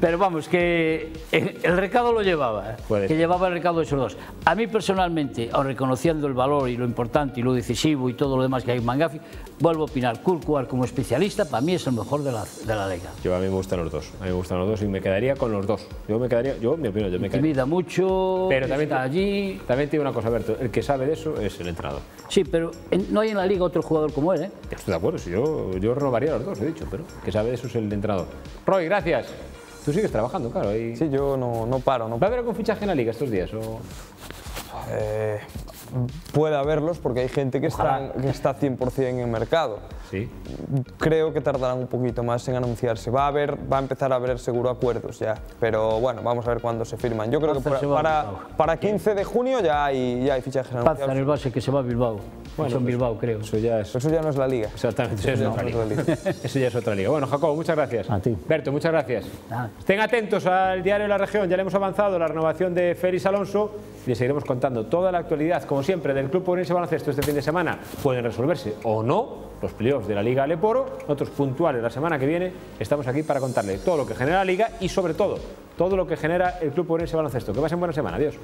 Speaker 4: Pero vamos, que el recado lo llevaba.
Speaker 1: Puede
Speaker 4: que
Speaker 1: ser.
Speaker 4: llevaba el recado de esos dos. A mí personalmente, aun reconociendo el valor y lo importante y lo decisivo y todo lo demás que hay en Mangafi, vuelvo a opinar, Kurkuar como especialista para mí es el mejor de la, de la liga.
Speaker 1: Yo a mí me gustan los dos. A mí me gustan los dos y me quedaría con los dos. Yo me quedaría, yo, mi opinión, yo me quedaría.
Speaker 4: Intimida mucho,
Speaker 1: Pero también,
Speaker 4: está allí.
Speaker 1: también te digo una cosa, Berto. El que sabe de eso es el entrenador.
Speaker 4: Sí, pero no hay en la liga otro jugador como él, ¿eh?
Speaker 1: Estoy acuerdo, si yo, yo renovaría los dos, he dicho, pero que sabe eso es el entrenador. Roy, gracias. Tú sigues trabajando, claro. ahí-
Speaker 2: Sí, yo no, no paro, no
Speaker 1: ¿Va a haber algún fichaje en la liga estos días? O...
Speaker 2: Eh, puede haberlos porque hay gente que está, que está 100% en el mercado.
Speaker 1: Sí.
Speaker 2: creo que tardarán un poquito más en anunciarse. Va a haber, va a empezar a haber seguro acuerdos ya, pero bueno, vamos a ver cuándo se firman. Yo creo que
Speaker 4: Pazar
Speaker 2: para, para, para 15 de junio ya hay, ya hay fichajes
Speaker 4: Paz en
Speaker 2: anunciados.
Speaker 4: el base que se va a Bilbao.
Speaker 1: Bueno,
Speaker 4: Son
Speaker 1: pues,
Speaker 4: Bilbao, creo.
Speaker 1: Eso ya es.
Speaker 2: Eso ya no es la liga.
Speaker 1: Exactamente, eso, ya es
Speaker 2: no,
Speaker 1: liga. [laughs] Eso ya es otra liga. Bueno, Jacobo, muchas gracias.
Speaker 3: A ti.
Speaker 1: Berto, muchas gracias.
Speaker 4: Nada.
Speaker 1: Estén atentos al diario de la región, ya le hemos avanzado la renovación de Félix Alonso y les seguiremos contando toda la actualidad, como siempre, del Club Orense Baloncesto este fin de semana. Pueden resolverse o no los playoffs de la Liga Aleporo. Nosotros puntuales la semana que viene estamos aquí para contarle todo lo que genera la Liga y sobre todo todo lo que genera el Club Orense Baloncesto. Que pasen buena semana. Adiós.